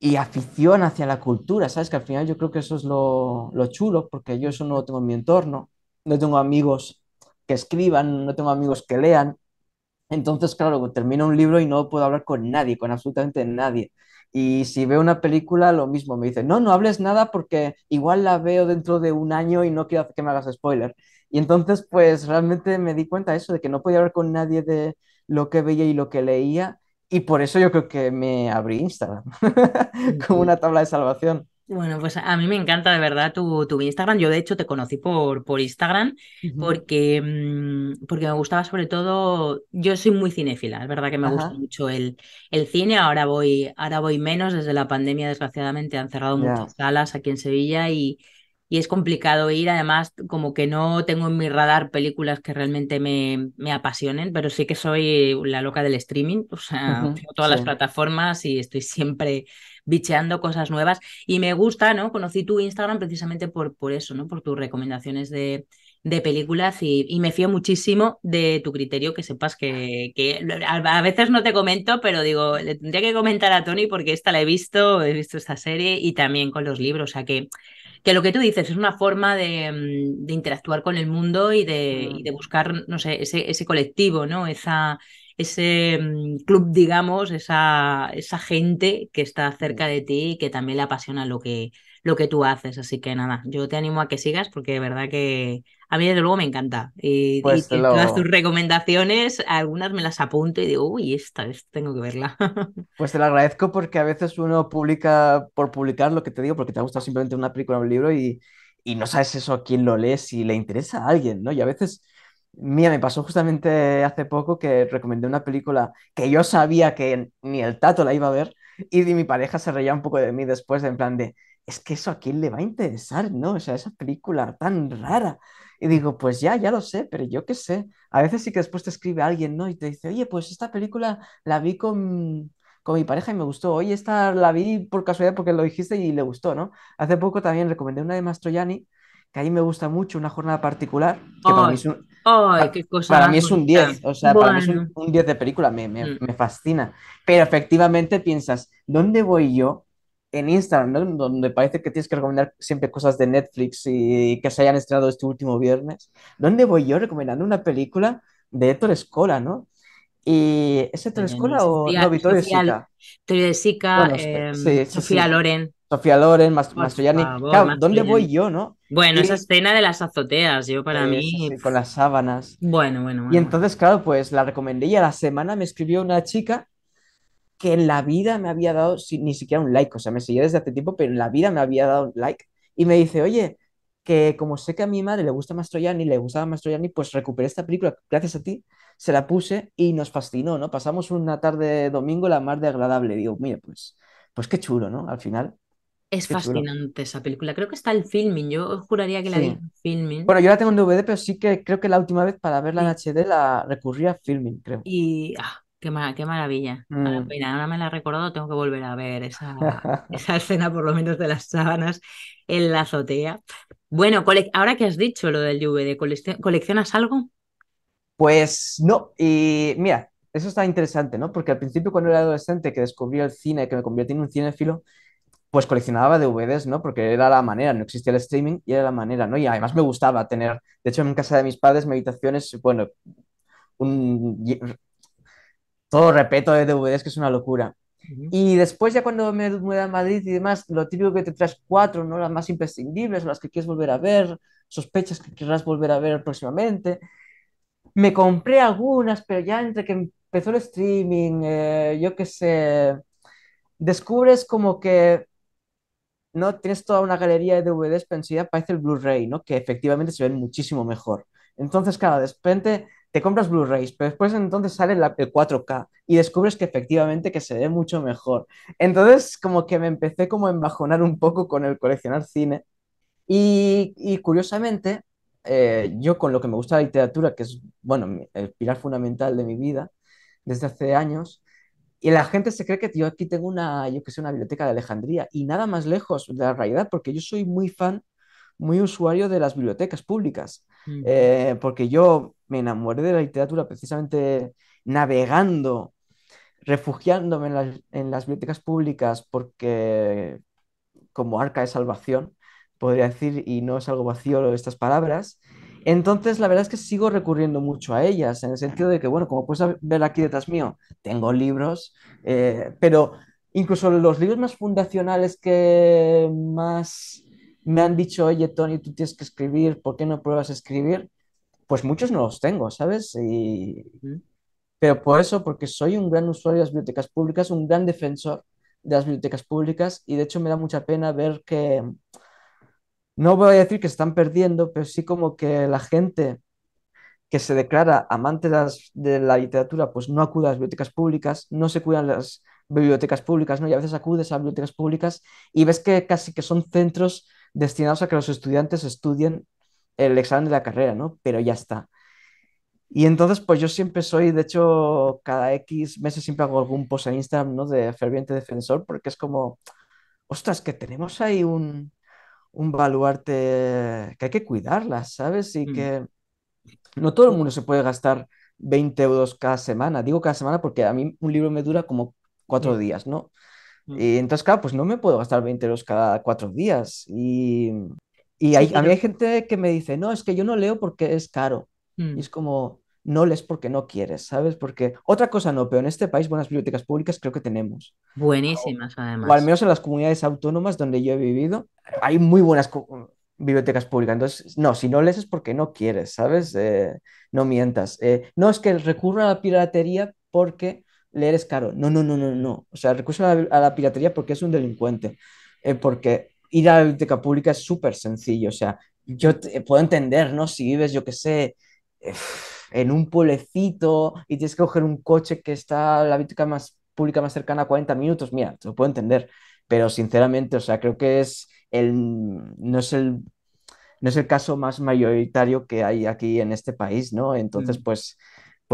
y afición hacia la cultura, ¿sabes? Que al final yo creo que eso es lo, lo chulo, porque yo eso no lo tengo en mi entorno. No tengo amigos que escriban, no tengo amigos que lean. Entonces, claro, termino un libro y no puedo hablar con nadie, con absolutamente nadie. Y si veo una película, lo mismo, me dicen, no, no hables nada porque igual la veo dentro de un año y no quiero que me hagas spoiler. Y entonces, pues realmente me di cuenta de eso, de que no podía hablar con nadie de lo que veía y lo que leía. Y por eso yo creo que me abrí Instagram como una tabla de salvación. Bueno, pues a mí me encanta de verdad tu, tu Instagram. Yo de hecho te conocí por, por Instagram porque, mm, porque me gustaba sobre todo, yo soy muy cinéfila, es verdad que me gusta mucho el, el cine, ahora voy, ahora voy menos, desde la pandemia desgraciadamente han cerrado muchas salas aquí en Sevilla y, y es complicado ir. Además, como que no tengo en mi radar películas que realmente me, me apasionen, pero sí que soy la loca del streaming. O sea, tengo todas las plataformas y estoy siempre bicheando cosas nuevas. Y me gusta, ¿no? Conocí tu Instagram precisamente por, por eso, ¿no? Por tus recomendaciones de, de películas y, y, me fío muchísimo de tu criterio, que sepas que, que, a veces no te comento, pero digo, le tendría que comentar a Tony porque esta la he visto, he visto esta serie y también con los libros, o sea que que lo que tú dices es una forma de, mm, interactuar con el mundo y de, de, buscar, no sé, ese, ese colectivo, ¿no? Esa, ese mm, club, digamos, esa, esa gente que está cerca de ti y que también le apasiona lo que, lo que tú haces. Así que nada, yo te animo a que sigas porque de verdad que a mí desde luego me encanta. Y, pues todas tus recomendaciones, algunas me las apunto y digo, uy, esta, vez tengo que verla. Pues te lo agradezco porque a veces uno publica por publicar lo que te digo, porque te ha gustado simplemente una película o un libro y, y no sabes eso a quién lo lee, si le interesa a alguien, ¿no? Y a veces... Mía, me pasó justamente hace poco que recomendé una película que yo sabía que ni el tato la iba a ver y mi pareja se reía un poco de mí después, de, en plan de, es que eso a quién le va a interesar, ¿no? O sea, esa película tan rara. Y digo, pues ya, ya lo sé, pero yo qué sé. A veces sí que después te escribe alguien, ¿no? Y te dice, oye, pues esta película la vi con, con mi pareja y me gustó. Oye, esta la vi por casualidad porque lo dijiste y le gustó, ¿no? Hace poco también recomendé una de Mastroianni, que a mí me gusta mucho, una jornada particular, que para mí es un, qué cosa para mí es un 10, o sea, para mí es un, 10 de película, me, me, mm. me fascina. Pero efectivamente piensas, ¿dónde voy yo en Instagram, donde parece que tienes que recomendar siempre cosas de Netflix y que se hayan estrenado este último viernes, ¿dónde voy yo recomendando una película de Héctor Escola, ¿no? ¿Y es Héctor Escola o no, Victoria Sica? Victoria Sica, em, Sofía Loren. Sofía Loren, Mastroianni. Claro, ¿dónde voy yo, no? Bueno, esa escena de las azoteas, yo para mí. con las sábanas. Bueno, bueno, bueno. Y entonces, claro, pues la recomendé y a la semana me escribió una chica que en la vida me había dado ni siquiera un like, o sea, me seguía desde hace tiempo, pero en la vida me había dado un like. Y me dice, oye, que como sé que a mi madre le gusta Mastroianni, le gustaba Mastroianni, pues recuperé esta película gracias a ti, se la puse y nos fascinó, ¿no? Pasamos una tarde domingo la más de agradable. Digo, mira, pues, pues qué chulo, ¿no? Al final. Es fascinante esa película. Creo que está el filming. Yo juraría que la vi en filming. Bueno, yo la tengo en DVD, pero sí que creo que la última vez para verla en HD la recurría a filming, creo. Y ah, qué, qué maravilla. Mm. ahora me la he recordado, tengo que volver a ver esa, esa escena, por lo menos de las sábanas en la azotea. Bueno, ahora que has dicho lo del DVD, ¿coleccionas algo? Pues no, y mira, eso está interesante, ¿no? Porque al principio cuando era adolescente que descubrí el cine, que me convertí en un cinéfilo, pues coleccionaba DVDs, ¿no? Porque era la manera, no existía el streaming y era la manera, ¿no? Y además me gustaba tener, de hecho en casa de mis padres, meditaciones, bueno, un todo repeto de DVDs que es una locura. Y después ya cuando me mudé a Madrid y demás, lo típico que te traes cuatro, ¿no? Las más imprescindibles, las que quieres volver a ver, sospechas que querrás volver a ver próximamente. Me compré algunas, pero ya entre que empezó el streaming, eh, yo qué sé, descubres como que no tienes toda una galería de DVDs, enseguida parece el Blu-ray, ¿no? Que efectivamente se ven muchísimo mejor. Entonces, claro, de repente te compras Blu-rays, pero después entonces sale el 4K y descubres que efectivamente que se ve mucho mejor. Entonces, como que me empecé como a embajonar un poco con el coleccionar cine. Y, curiosamente, eh, yo con lo que me gusta la literatura, que es, bueno, el pilar fundamental de mi vida desde hace años, y la gente se cree que yo aquí tengo una, yo que sé, una biblioteca de Alejandría y nada más lejos de la realidad, porque yo soy muy fan, muy usuario de las bibliotecas públicas, eh, porque yo me enamoré de la literatura precisamente navegando, refugiándome en las, bibliotecas públicas porque como arca de salvación, podría decir, y no es algo vacío estas palabras. Entonces, la verdad es que sigo recurriendo mucho a ellas, en el sentido de que, bueno, como puedes ver aquí detrás mío, tengo libros, eh, pero incluso los libros más fundacionales que más me han dicho, oye, Tony, tú tienes que escribir, ¿por qué no pruebas a escribir? Pues muchos no los tengo, ¿sabes? Y... Pero por eso, porque soy un gran usuario de las bibliotecas públicas, un gran defensor de las bibliotecas públicas, y de hecho me da mucha pena ver que no voy a decir que se están perdiendo, pero sí como que la gente que se declara amante de, la literatura, pues no acude a las bibliotecas públicas, no se cuidan las bibliotecas públicas, ¿no? Y a veces acudes a bibliotecas públicas y ves que casi que son centros destinados a que los estudiantes estudien el examen de la carrera, ¿no? Pero ya está. Y entonces, pues yo siempre soy, de hecho, cada X meses siempre hago algún post en Instagram, ¿no? De ferviente defensor, porque es como, ostras, que tenemos ahí un, un baluarte que hay que cuidarlas, ¿sabes? Y mm. que no todo el mundo se puede gastar 20 euros cada semana. Digo cada semana porque a mí un libro me dura como cuatro días, ¿no? Mm. Y entonces, claro, pues no me puedo gastar 20 euros cada cuatro días. Y, y hay, a mí hay gente que me dice, no, es que yo no leo porque es caro. Y mm. es como, no lees porque no quieres, ¿sabes? Porque otra cosa no, pero en este país buenas bibliotecas públicas creo que tenemos. Buenísimas, además. O al menos en las comunidades autónomas donde yo he vivido, hay muy buenas bibliotecas públicas. Entonces, no, si no lees es porque no quieres, ¿sabes? Eh, no mientas. Eh, no es que recurra a la piratería porque leer es caro. No, no, no, no, no. O sea, recurso a la, piratería porque es un delincuente. Eh, porque ir a la biblioteca pública es súper sencillo. O sea, yo puedo entender, ¿no? Si vives, yo qué sé en un pueblecito y tienes que coger un coche que está la biblioteca más pública más cercana a 40 minutos, mira, te lo puedo entender, pero sinceramente, o sea, creo que es el, no es el, no es el caso más mayoritario que hay aquí en este país, ¿no? Entonces, mm. pues,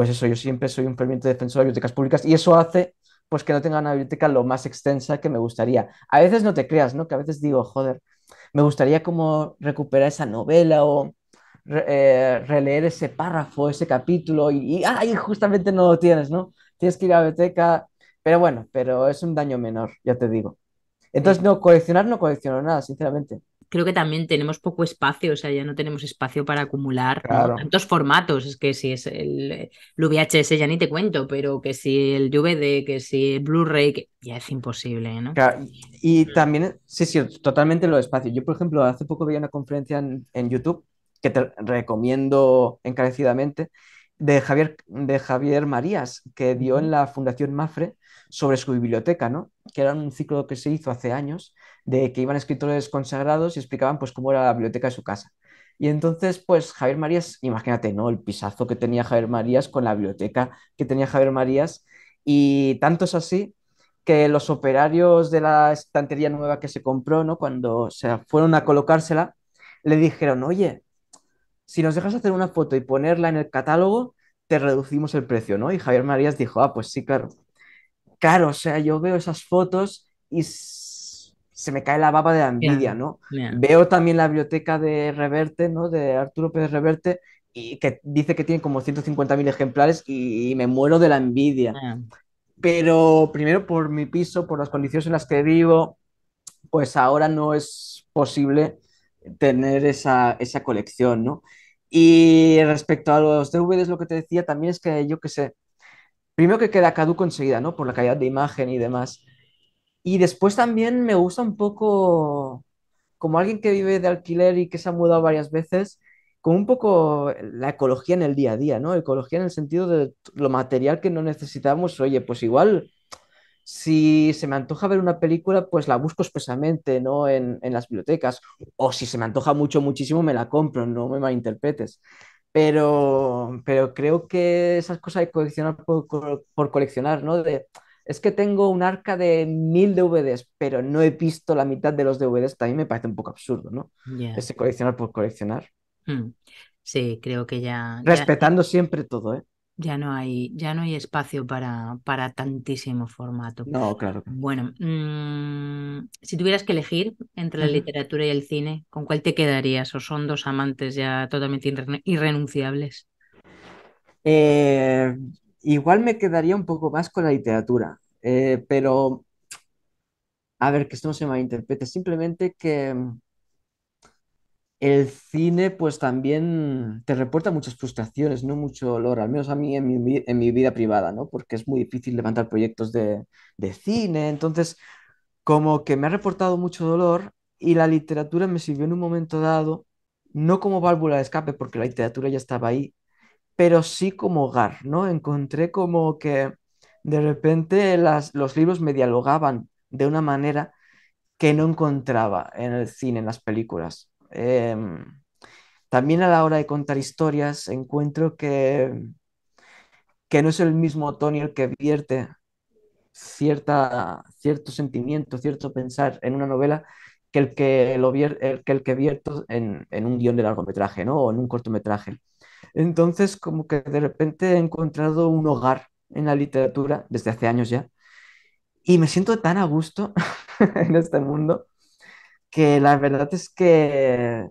pues eso, yo siempre soy un ferviente defensor de bibliotecas públicas y eso hace pues que no tenga una biblioteca lo más extensa que me gustaría. A veces no te creas, ¿no? Que a veces digo, joder, me gustaría como recuperar esa novela o eh, releer ese párrafo, ese capítulo y, y justamente no lo tienes, ¿no? Tienes que ir a la biblioteca, pero bueno, pero es un daño menor, ya te digo. Entonces, no, coleccionar no colecciono nada, sinceramente. Creo que también tenemos poco espacio, o sea, ya no tenemos espacio para acumular tantos formatos. Es que si es el, VHS ya ni te cuento, pero que si el DVD, que si el Blu-ray, ya es imposible, ¿no? Y también, sí, sí, totalmente lo espacio. Yo, por ejemplo, hace poco veía una conferencia en, en YouTube que te recomiendo encarecidamente, de Javier, de Javier Marías, que dio en la Fundación Mafre sobre su biblioteca, ¿no? Que era un ciclo que se hizo hace años, de que iban escritores consagrados y explicaban pues cómo era la biblioteca de su casa. Y entonces, pues Javier Marías, imagínate, ¿no? El pisazo que tenía Javier Marías con la biblioteca que tenía Javier Marías. Y tanto es así que los operarios de la estantería nueva que se compró, ¿no? Cuando se fueron a colocársela, le dijeron, oye, si nos dejas hacer una foto y ponerla en el catálogo, te reducimos el precio, ¿no? Y Javier Marías dijo, ah, pues sí, claro. Claro, o sea, yo veo esas fotos y se me cae la baba de la envidia, ¿no? Veo también la biblioteca de Reverte, ¿no? De Arturo Pérez Reverte, y que dice que tiene como 150.000 ejemplares y, me muero de la envidia. ya, Pero primero por mi piso, por las condiciones en las que vivo, pues ahora no es posible tener esa, esa colección, ¿no? Y respecto a los DVDs, lo que te decía también es que yo qué sé, primero que queda caduco enseguida, ¿no? Por la calidad de imagen y demás. Y después también me gusta un poco, como alguien que vive de alquiler y que se ha mudado varias veces, como un poco la ecología en el día a día, ¿no? Ecología en el sentido de lo material que no necesitamos. Oye, pues igual si se me antoja ver una película, pues la busco expresamente, ¿no? En, en las bibliotecas. O si se me antoja mucho, muchísimo, me la compro, no me malinterpretes. Pero, pero creo que esas cosas de coleccionar por, por- por coleccionar, ¿no? De, es que tengo un arca de mil DVDs, pero no he visto la mitad de los DVDs, también me parece un poco absurdo, ¿no? Ese coleccionar por coleccionar. Mm. Sí, creo que ya, ya, Respetando siempre todo, ¿eh? Ya no hay, ya no hay espacio para, para tantísimo formato. No, claro. Bueno, mm, si tuvieras que elegir entre la literatura y el cine, ¿con cuál te quedarías? ¿O son dos amantes ya totalmente irre- irrenunciables? Eh, igual me quedaría un poco más con la literatura, eh, pero a ver, que esto no se malinterprete, simplemente que el cine pues también te reporta muchas frustraciones, no mucho dolor, al menos a mí en mi, vida privada, ¿no? Porque es muy difícil levantar proyectos de, cine, entonces como que me ha reportado mucho dolor y la literatura me sirvió en un momento dado, no como válvula de escape, porque la literatura ya estaba ahí pero sí como hogar, ¿no? Encontré como que de repente los libros me dialogaban de una manera que no encontraba en el cine, en las películas. Em, también a la hora de contar historias encuentro que, que no es el mismo Tony el que vierte cierta, cierto sentimiento, cierto pensar en una novela que el que, lo el, que, el que vierto en, en un guion de largometraje, ¿no? O en un cortometraje. Entonces, como que de repente he encontrado un hogar en la literatura desde hace años ya y me siento tan a gusto en este mundo que la verdad es que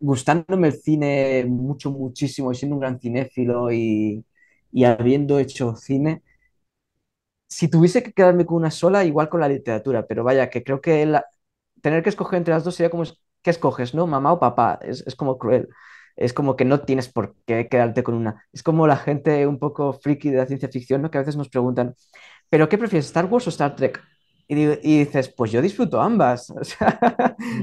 gustándome el cine mucho, muchísimo y siendo un gran cinéfilo y, y habiendo hecho cine, si tuviese que quedarme con una sola, igual con la literatura, pero vaya, que creo que tener que escoger entre las dos sería como, ¿qué escoges, no? ¿Mamá o papá? Es, es como cruel. Es como que no tienes por qué quedarte con una. Es como la gente un poco friki de la ciencia ficción, ¿no? Que a veces nos preguntan, ¿pero qué prefieres, Star Wars o Star Trek? Y, y dices, pues yo disfruto ambas. O sea,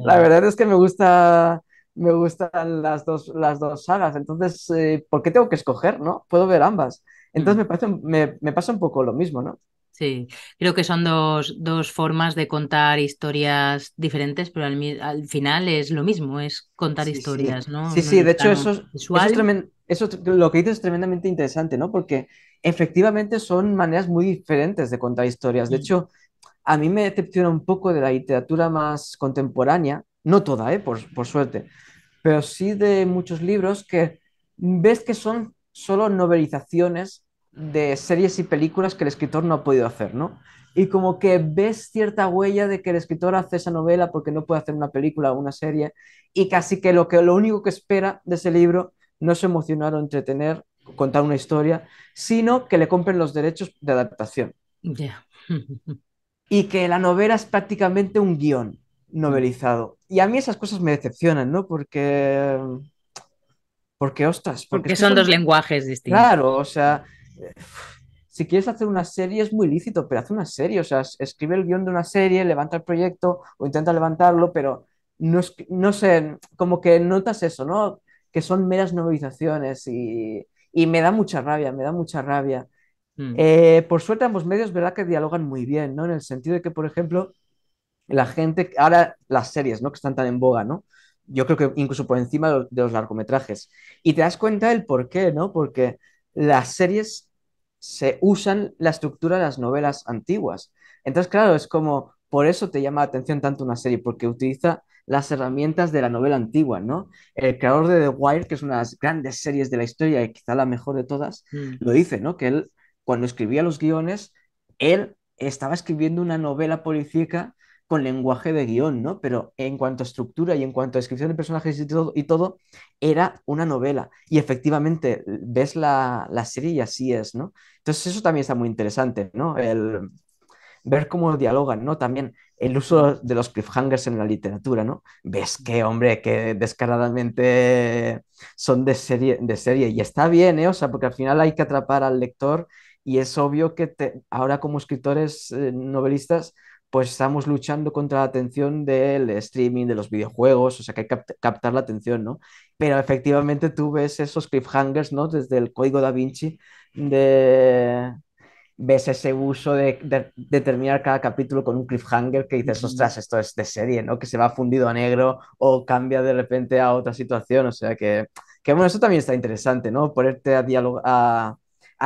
la Ya. verdad es que me gusta, me gustan las dos, las dos sagas. Entonces, eh, ¿por qué tengo que escoger, no? Puedo ver ambas. Entonces Mm. me parece, me, me pasa un poco lo mismo, ¿no? Sí, creo que son dos, dos formas de contar historias diferentes, pero al, al final es lo mismo, es contar Sí, sí, historias, ¿no? sí, en sí, el de hecho eso, es- eso es tremendo, eso es- lo que dices es tremendamente interesante, ¿no? Porque efectivamente son maneras muy diferentes de contar historias. De Mm, hecho, a mí me decepciona un poco de la literatura más contemporánea, no toda, ¿eh? Por, por suerte, pero sí de muchos libros que ves que son solo novelizaciones de series y películas que el escritor no ha podido hacer, ¿no? Y como que ves cierta huella de que el escritor hace esa novela porque no puede hacer una película o una serie, y casi que lo, que lo único que espera de ese libro no es emocionar o entretener, contar una historia, sino que le compren los derechos de adaptación. Ya. Y que la novela es prácticamente un guion novelizado. Y a mí esas cosas me decepcionan, ¿no? Porque porque, ostras, porque son dos lenguajes distintos. claro, o sea, si quieres hacer una serie es muy lícito, pero haz una serie, o sea, es- escribe el guion de una serie, levanta el proyecto o intenta levantarlo, pero no, es, no sé, como que notas eso, ¿no? Que son meras novelizaciones y, y me da mucha rabia, me da mucha rabia. Mm, Eh, por suerte ambos medios, ¿verdad? Que dialogan muy bien, ¿no? En el sentido de que, por ejemplo, la gente, ahora las series, ¿no? Que están tan en boga, ¿no? Yo creo que incluso por encima de los, de los largometrajes. Y te das cuenta del por qué, ¿no? Porque las series se usan la estructura de las novelas antiguas. Entonces, claro, es como, por eso te llama la atención tanto una serie, porque utiliza las herramientas de la novela antigua, ¿no? El creador de The Wire, que es una de las grandes series de la historia y quizá la mejor de todas, mm, lo dice, ¿no? Que él, cuando escribía los guiones, él estaba escribiendo una novela policíaca con lenguaje de guion, ¿no? Pero en cuanto a estructura y en cuanto a descripción de personajes y todo, y todo era una novela. Y efectivamente, ves la, la serie y así es, ¿no? Entonces eso también está muy interesante, ¿no? El ver cómo dialogan, ¿no? También el uso de los cliffhangers en la literatura, ¿no? Ves que, hombre, que descaradamente son de serie, de serie. Y está bien, ¿eh? O sea, porque al final hay que atrapar al lector y es obvio que te, ahora como escritores, eh, novelistas, pues estamos luchando contra la atención del streaming, de los videojuegos, o sea que hay que cap- captar la atención, ¿no? Pero efectivamente tú ves esos cliffhangers, ¿no? Desde el código Da Vinci de, ves ese uso de, de- de terminar cada capítulo con un cliffhanger que dices, ostras, esto es de serie, ¿no? Que se va fundido a negro o cambia de repente a otra situación, o sea que, que bueno, eso también está interesante, ¿no? Ponerte a dialogar, a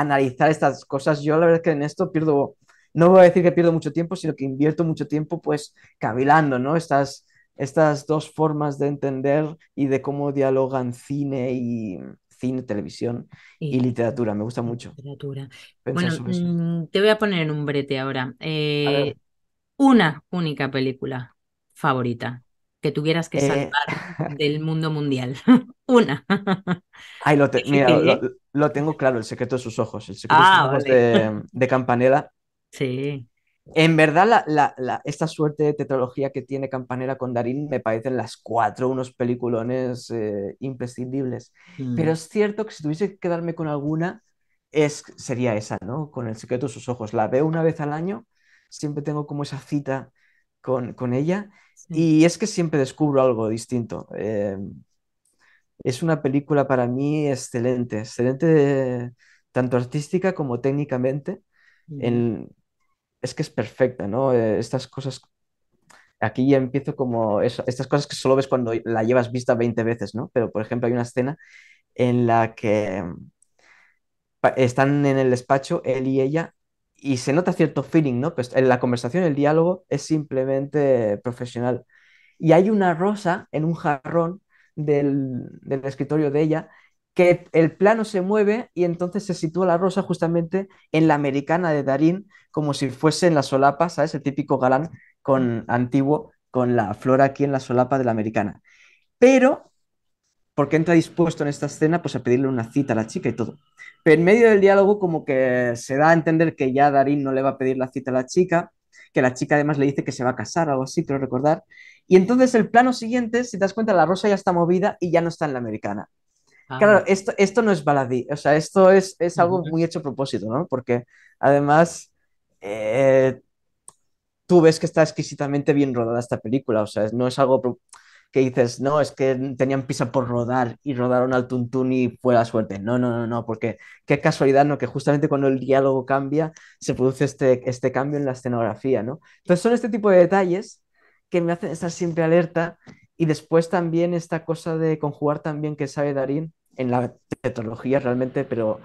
analizar estas cosas. Yo la verdad es que en esto pierdo, no voy a decir que pierdo mucho tiempo, sino que invierto mucho tiempo pues cavilando, ¿no? Estas, estas dos formas de entender y de cómo dialogan cine y cine, televisión Y y literatura. Me gusta mucho literatura. Bueno, mm, te voy a poner en un brete ahora. Eh, una única película favorita que tuvieras que eh, salvar del mundo mundial. Una. ay, lo te- mira, lo, lo tengo claro, El secreto de sus ojos. El secreto de sus Ah, ojos vale. de, de Campanella. Sí. En verdad, la, la- la- esta suerte de tetralogía que tiene Campanella con Darín me parecen las cuatro unos peliculones eh, imprescindibles. Pero Mm, es cierto que si tuviese que quedarme con alguna, es, sería esa, ¿no? Con El secreto de sus ojos. La veo una vez al año, siempre tengo como esa cita con, con ella. sí. Y es que siempre descubro algo distinto. Eh, Es una película para mí excelente, excelente tanto artística como técnicamente. En- es que es perfecta, ¿no? Eh, estas cosas, aquí ya empiezo como eso, estas cosas que solo ves cuando la llevas vista 20 veces, ¿no? Pero, por ejemplo, hay una escena en la que pa- están en el despacho, él y ella, y se nota cierto feeling, ¿no? Pues en la conversación, el diálogo es simplemente profesional. Y hay una rosa en un jarrón del, del escritorio de ella, que el plano se mueve y entonces se sitúa la rosa justamente en la americana de Darín, como si fuese en la solapa, ¿sabes? El típico galán con, antiguo con la flor aquí en la solapa de la americana. Pero porque entra dispuesto en esta escena pues a pedirle una cita a la chica y todo. Pero en medio del diálogo como que se da a entender que ya Darín no le va a pedir la cita a la chica, que la chica además le dice que se va a casar, algo así, creo recordar. Y entonces el plano siguiente, si te das cuenta, la rosa ya está movida y ya no está en la americana. Ah, Claro, esto, esto no es baladí, o sea, esto es, es algo muy hecho a propósito, ¿no? Porque además eh, tú ves que está exquisitamente bien rodada esta película, o sea, no es algo que dices, no, es que tenían prisa por rodar y rodaron al tuntún y fue la suerte. No, no, no, no, porque qué casualidad, ¿no? Que justamente cuando el diálogo cambia, se produce este, este cambio en la escenografía, ¿no? Entonces son este tipo de detalles que me hacen estar siempre alerta y después también esta cosa de conjugar también que sabe Darín en la tetralogía realmente, pero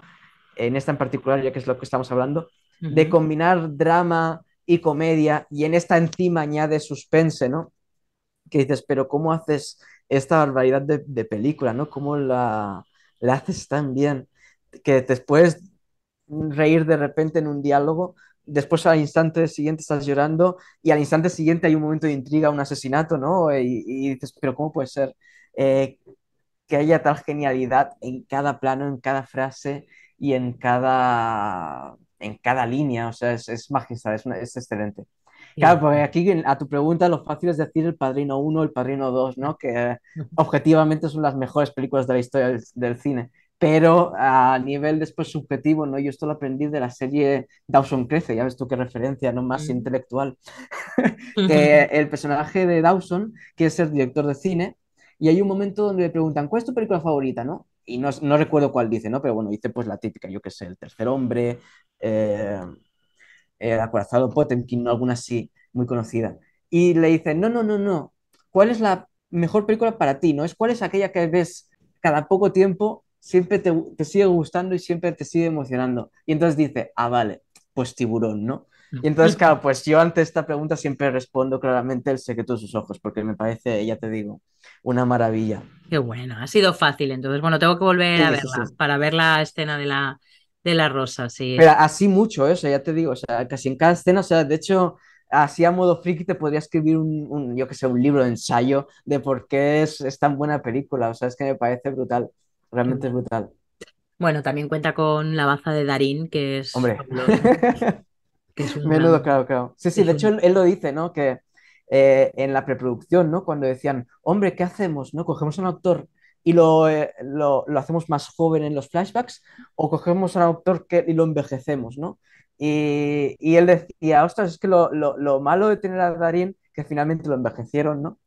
en esta en particular, ya que es lo que estamos hablando, de combinar drama y comedia y en esta encima añade suspense, ¿no? Que dices, pero ¿cómo haces esta barbaridad de, de película, ¿no? ¿Cómo la, la haces tan bien? Que puedes reír de repente en un diálogo, después al instante siguiente estás llorando y al instante siguiente hay un momento de intriga, un asesinato, ¿no? Y, y dices, pero ¿cómo puede ser? Eh, que haya tal genialidad en cada plano, en cada frase y en cada, en cada línea. O sea, es, es magistral, es, una- es excelente. Claro, porque aquí a tu pregunta lo fácil es decir El Padrino uno El Padrino dos ¿no? Que objetivamente son las mejores películas de la historia del, del cine. Pero a nivel después subjetivo, ¿no? Yo esto lo aprendí de la serie Dawson Crece, ya ves tú qué referencia, ¿no? Más Mm. intelectual que el personaje de Dawson quiere ser director de cine y hay un momento donde le preguntan, ¿cuál es tu película favorita, no? y no, no, recuerdo cuál dice, ¿no? Pero bueno, dice pues la típica, yo qué sé, el tercer hombre, eh, el acorazado Potemkin, ¿no? alguna así, muy conocida. Y le dice, no, no, no, no, ¿cuál es la mejor película para ti? ¿No? Es cuál es aquella que ves cada poco tiempo, siempre te, te sigue gustando y siempre te sigue emocionando. Y entonces dice, ah, vale, pues tiburón, ¿no? Y entonces, claro, pues yo ante esta pregunta siempre respondo claramente el secreto de sus ojos, porque me parece, ya te digo, una maravilla. Qué bueno, ha sido fácil. Entonces, bueno, tengo que volver sí, a verla sí, para ver la escena de la, de la rosa, sí. Pero así mucho, ¿eh? o sea, ya te digo, o sea, casi en cada escena, o sea, de hecho, así a modo friki te podría escribir un, un yo que sé, un libro de ensayo de por qué es, es, tan buena película, o sea, es que me parece brutal, realmente es brutal. Bueno, también cuenta con la baza de Darín, que es... Hombre. que es un Menudo, gran... claro, claro. Sí, sí, de hecho él, él, lo dice, ¿no? Que eh, en la preproducción, ¿no? Cuando decían, hombre, ¿qué hacemos? ¿No? Cogemos a un actor y lo, eh, lo, lo, hacemos más joven en los flashbacks o cogemos a un actor que, y lo envejecemos, ¿no? Y, y él decía, ostras, es que lo, lo, malo de tener a Darín, que finalmente lo envejecieron, ¿no?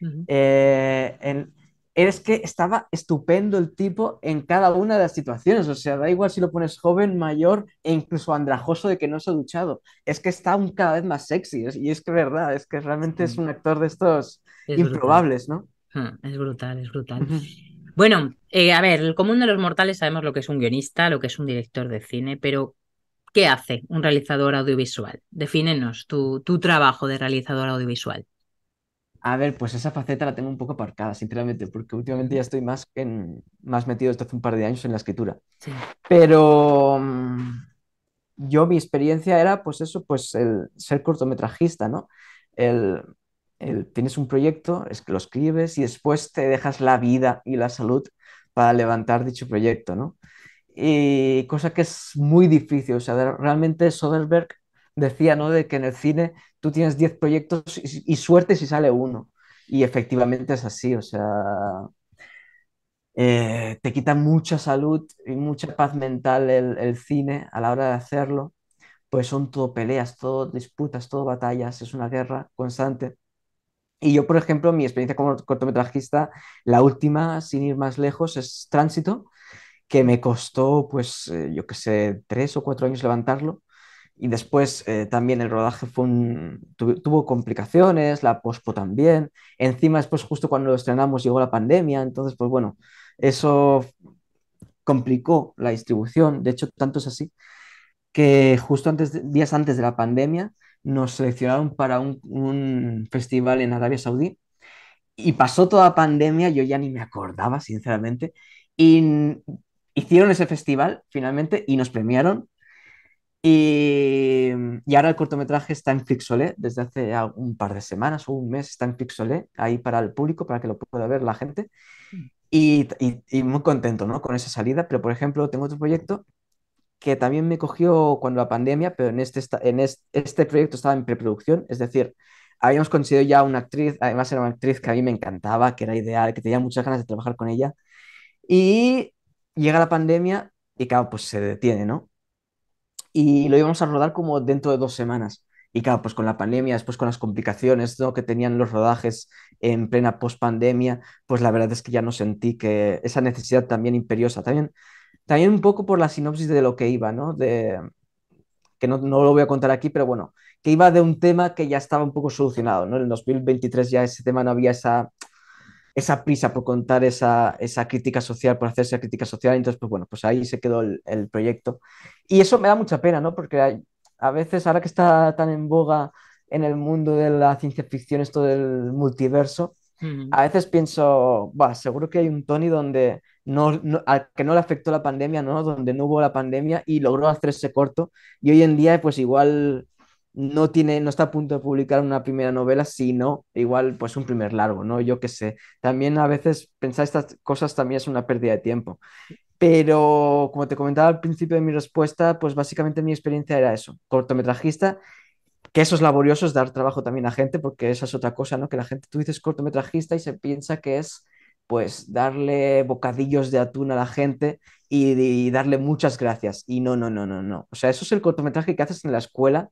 Uh -huh. eh, en, es que estaba estupendo el tipo en cada una de las situaciones. O sea, da igual si lo pones joven, mayor e incluso andrajoso de que no se ha duchado. Es que está aún cada vez más sexy. Y es que verdad, es que realmente es un actor de estos es improbables, brutal. ¿no? Es brutal, es brutal. Bueno, eh, a ver, el común de los mortales sabemos lo que es un guionista, lo que es un director de cine, pero ¿qué hace un realizador audiovisual? Defínenos tu, tu trabajo de realizador audiovisual. A ver, pues esa faceta la tengo un poco aparcada, sinceramente, porque últimamente ya estoy más, en, más metido desde hace un par de años en la escritura. Sí. Pero mm, yo mi experiencia era, pues eso, pues el ser cortometrajista, ¿no? El, el, tienes un proyecto, es que lo escribes y después te dejas la vida y la salud para levantar dicho proyecto, ¿no? Y cosa que es muy difícil, o sea, realmente Soderbergh decía, ¿no? De que en el cine tú tienes 10 proyectos y, suerte si sale uno. Y efectivamente es así, o sea, eh, te quita mucha salud y mucha paz mental el, el, cine a la hora de hacerlo, pues son todo peleas, todo disputas, todo batallas, es una guerra constante. Y yo, por ejemplo, mi experiencia como cortometrajista, la última, sin ir más lejos, es Tránsito, que me costó, pues, eh, yo qué sé, tres o cuatro años levantarlo y después eh, también el rodaje tuvo, complicaciones, la pospo también. Encima después justo cuando lo estrenamos llegó la pandemia, entonces pues bueno, eso complicó la distribución. De hecho, tanto es así que justo antes días antes de la pandemia nos seleccionaron para un, un festival en Arabia Saudí y pasó toda la pandemia, yo ya ni me acordaba, sinceramente, y hicieron ese festival finalmente y nos premiaron y, y, ahora el cortometraje está en Flixolé desde hace un par de semanas o un mes, está en Flixolé ahí para el público, para que lo pueda ver la gente. Y, y, y, muy contento ¿no? con esa salida, pero por ejemplo tengo otro proyecto que también me cogió cuando la pandemia, pero en este, en este, este proyecto estaba en preproducción, es decir, habíamos conseguido ya una actriz, además era una actriz que a mí me encantaba, que era ideal, que tenía muchas ganas de trabajar con ella. Y llega la pandemia y claro, pues se detiene, ¿no? Y lo íbamos a rodar como dentro de dos semanas. Y claro, pues con la pandemia, después con las complicaciones ¿no? que tenían los rodajes en plena post-pandemia, pues la verdad es que ya no sentí que esa necesidad también imperiosa. También, también un poco por la sinopsis de lo que iba, ¿no? De, que no, no lo voy a contar aquí, pero bueno, que iba de un tema que ya estaba un poco solucionado, ¿no? En el 2023 ya ese tema no había esa, esa prisa por contar esa, esa, crítica social, por hacer esa crítica social, entonces, pues bueno, pues ahí se quedó el, el proyecto. Y eso me da mucha pena, ¿no? Porque hay, a veces, ahora que está tan en boga en el mundo de la ciencia ficción, esto del multiverso, uh -huh. a veces pienso, bah, seguro que hay un Tony donde no, no, al que no le afectó la pandemia, ¿no? Donde no hubo la pandemia y logró hacer ese corto. Y hoy en día, pues igual no tiene, no está a punto de publicar una primera novela, sino igual pues un primer largo, ¿no? Yo qué sé. También a veces pensar estas cosas también es una pérdida de tiempo. Pero como te comentaba al principio de mi respuesta, pues básicamente mi experiencia era eso, cortometrajista, que eso es laborioso, es dar trabajo también a gente, porque esa es otra cosa, ¿no? Que la gente, tú dices cortometrajista y se piensa que es pues darle bocadillos de atún a la gente y, y darle muchas gracias. Y no, no, no, no, no. O sea, eso es el cortometraje que haces en la escuela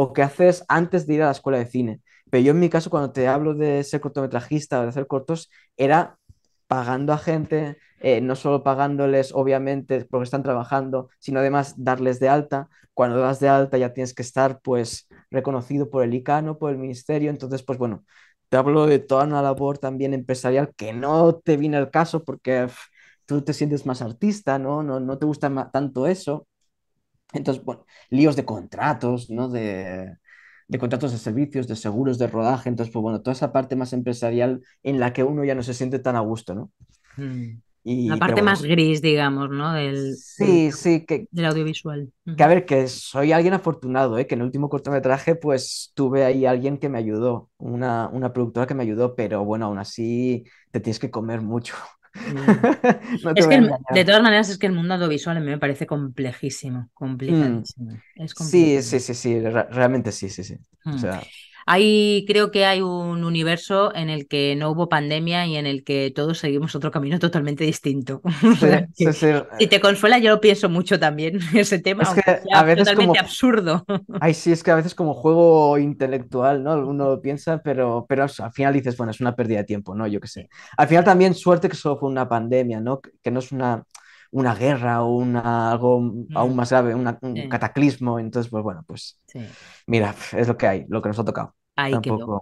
o que haces antes de ir a la escuela de cine. Pero yo en mi caso, cuando te hablo de ser cortometrajista de hacer cortos, era pagando a gente, eh, no solo pagándoles, obviamente, porque están trabajando, sino además darles de alta. Cuando das de alta ya tienes que estar, pues, reconocido por el ICANO, por el ministerio. Entonces, pues bueno, te hablo de toda una labor también empresarial que no te viene al caso porque pf, tú te sientes más artista, ¿no? No, no te gusta tanto eso. Entonces, bueno, líos de contratos, ¿no? De, de contratos de servicios, de seguros, de rodaje. Entonces, pues bueno, toda esa parte más empresarial en la que uno ya no se siente tan a gusto, ¿no? Mm. La Y, pero parte bueno, más gris, digamos, ¿no? Del, del, sí, sí, que, del audiovisual. que a ver, que soy alguien afortunado, ¿eh? Que en el último cortometraje, pues tuve ahí alguien que me ayudó, una, una productora que me ayudó, pero bueno, aún así te tienes que comer mucho. No Es que el- de todas maneras es que el mundo audiovisual a mí me parece complejísimo, Mm, complicadísimo. Sí, sí, sí, sí, re- realmente sí, sí, sí. O Mm. sea, Ahí creo que hay un universo en el que no hubo pandemia y en el que todos seguimos otro camino totalmente distinto. Sí, sí, sí. si te consuela, yo lo pienso mucho también, ese tema, Es que a veces totalmente como absurdo. Ay, sí, es que a veces como juego intelectual, ¿no? Uno lo piensa, pero, pero al final dices, bueno, es una pérdida de tiempo, ¿no? Yo qué sé. Al final también suerte que solo fue una pandemia, ¿no? Que, no es una, una guerra o una, algo aún Mm, más grave, una- un sí, cataclismo. Entonces, pues bueno, pues sí. mira, es lo que hay, lo que nos ha tocado. Ahí quedó.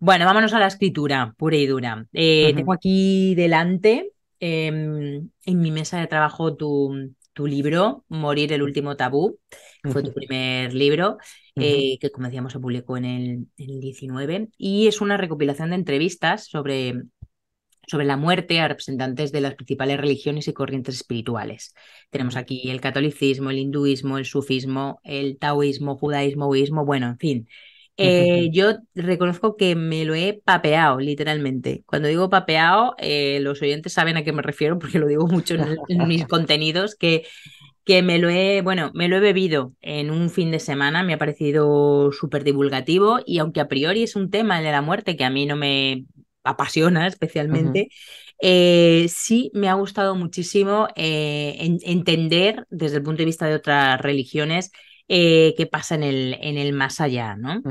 Bueno, vámonos a la escritura pura y dura. Eh, tengo aquí delante, em, en mi mesa de trabajo, tu, tu libro, Morir el último tabú, que fue tu primer libro, eh, que como decíamos se publicó en el, en el 19, y es una recopilación de entrevistas sobre, sobre la muerte a representantes de las principales religiones y corrientes espirituales. Tenemos aquí el catolicismo, el hinduismo, el sufismo, el taoísmo, judaísmo, budismo, bueno, en fin. Eh, yo reconozco que me lo he papeado, literalmente. Cuando digo papeado, eh, los oyentes saben a qué me refiero porque lo digo mucho en, en mis contenidos, que, que me lo he, bueno, me lo he bebido en un fin de semana, me ha parecido súper divulgativo y aunque a priori es un tema el de la muerte que a mí no me apasiona especialmente, eh, sí me ha gustado muchísimo eh, en- entender desde el punto de vista de otras religiones eh, qué pasa en el, en el más allá, ¿no?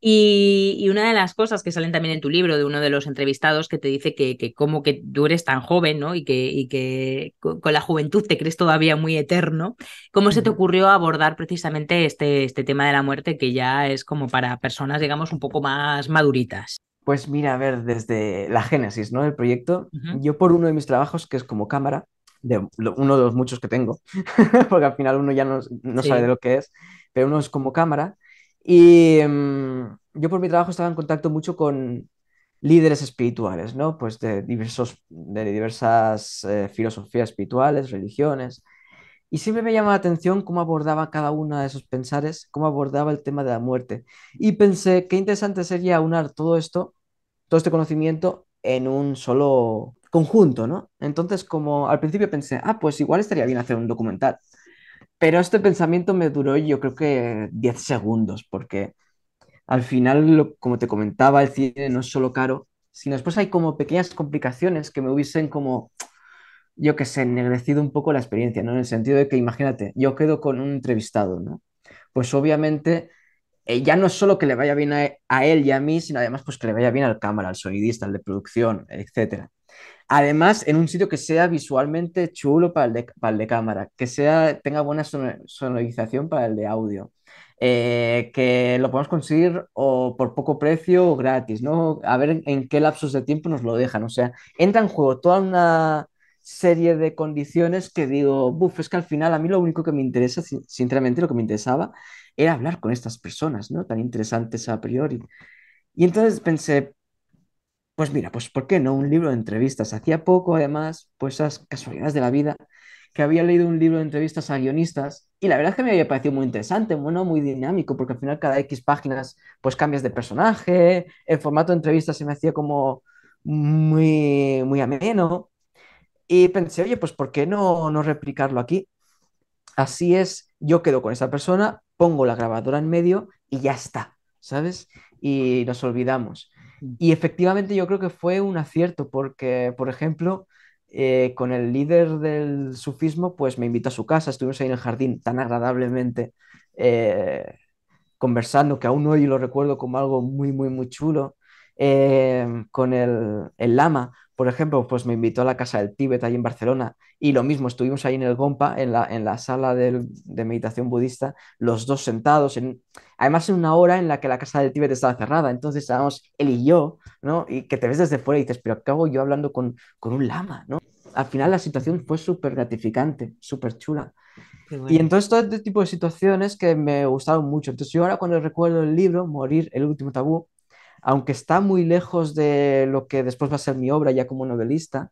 Y, y una de las cosas que salen también en tu libro de uno de los entrevistados que te dice que, que como que tú eres tan joven, ¿no? Y que, y que co- con la juventud te crees todavía muy eterno, ¿cómo se te ocurrió abordar precisamente este, este tema de la muerte que ya es como para personas, digamos, un poco más maduritas? Pues mira, a ver, desde la génesis, ¿no? del proyecto, yo por uno de mis trabajos, que es como cámara, de lo- uno de los muchos que tengo, porque al final uno ya no, no sabe de lo que es, pero uno es como cámara, y mm, yo por mi trabajo estaba en contacto mucho con líderes espirituales, ¿no? Pues de diversos, de diversas eh, filosofías espirituales, religiones, y siempre me llamaba la atención cómo abordaba cada uno de esos pensares, cómo abordaba el tema de la muerte. Y pensé, qué interesante sería aunar todo esto, todo este conocimiento en un solo conjunto, ¿no? Entonces, como al principio pensé, ah, pues igual estaría bien hacer un documental. Pero este pensamiento me duró yo creo que 10 segundos, porque al final, lo- como te comentaba, el cine no es solo caro, sino después hay como pequeñas complicaciones que me hubiesen como yo que sé, ennegrecido un poco la experiencia, ¿no? En el sentido de que, imagínate, yo quedo con un entrevistado, ¿no? Pues obviamente eh, ya no es solo que le vaya bien a, él y a mí, sino además pues que le vaya bien al cámara, al sonidista, al de producción, etcétera. Además, en un sitio que sea visualmente chulo para el de, para el de cámara, que sea, tenga buena sono- sonorización para el de audio, eh, que lo podemos conseguir o por poco precio o gratis, ¿no? A ver en, qué lapsos de tiempo nos lo dejan. O sea, entra en juego toda una serie de condiciones que digo, buf, es que al final a mí lo único que me interesa, sin- sinceramente lo que me interesaba, era hablar con estas personas, ¿no? Tan interesantes a priori. Y entonces pensé, pues mira, pues ¿por qué no un libro de entrevistas? Hacía poco, además, pues esas casualidades de la vida, que había leído un libro de entrevistas a guionistas y la verdad es que me había parecido muy interesante, bueno, muy dinámico, porque al final cada X páginas pues cambias de personaje, el formato de entrevista se me hacía como muy, muy ameno y pensé, oye, pues ¿por qué no, no replicarlo aquí? Así es, yo quedo con esa persona, pongo la grabadora en medio y ya está, ¿sabes? Y nos olvidamos. Y efectivamente yo creo que fue un acierto porque, por ejemplo, eh, con el líder del sufismo, pues me invitó a su casa, estuvimos ahí en el jardín tan agradablemente eh, conversando, que aún hoy lo recuerdo como algo muy, muy, muy chulo. eh, con el, el lama, por ejemplo, pues me invitó a la Casa del Tíbet ahí en Barcelona y lo mismo, estuvimos ahí en el Gompa, en la, en la sala del- de meditación budista, los dos sentados, en, además en una hora en la que la Casa del Tíbet estaba cerrada, entonces estábamos él y yo, ¿no? Y que te ves desde fuera y dices, pero ¿qué hago yo hablando con, con un lama, ¿no? Al final la situación fue súper gratificante, súper chula. Qué Y bueno. entonces todo este tipo de situaciones que me gustaron mucho. Entonces yo ahora cuando recuerdo el libro, Morir, el último tabú, aunque está muy lejos de lo que después va a ser mi obra ya como novelista,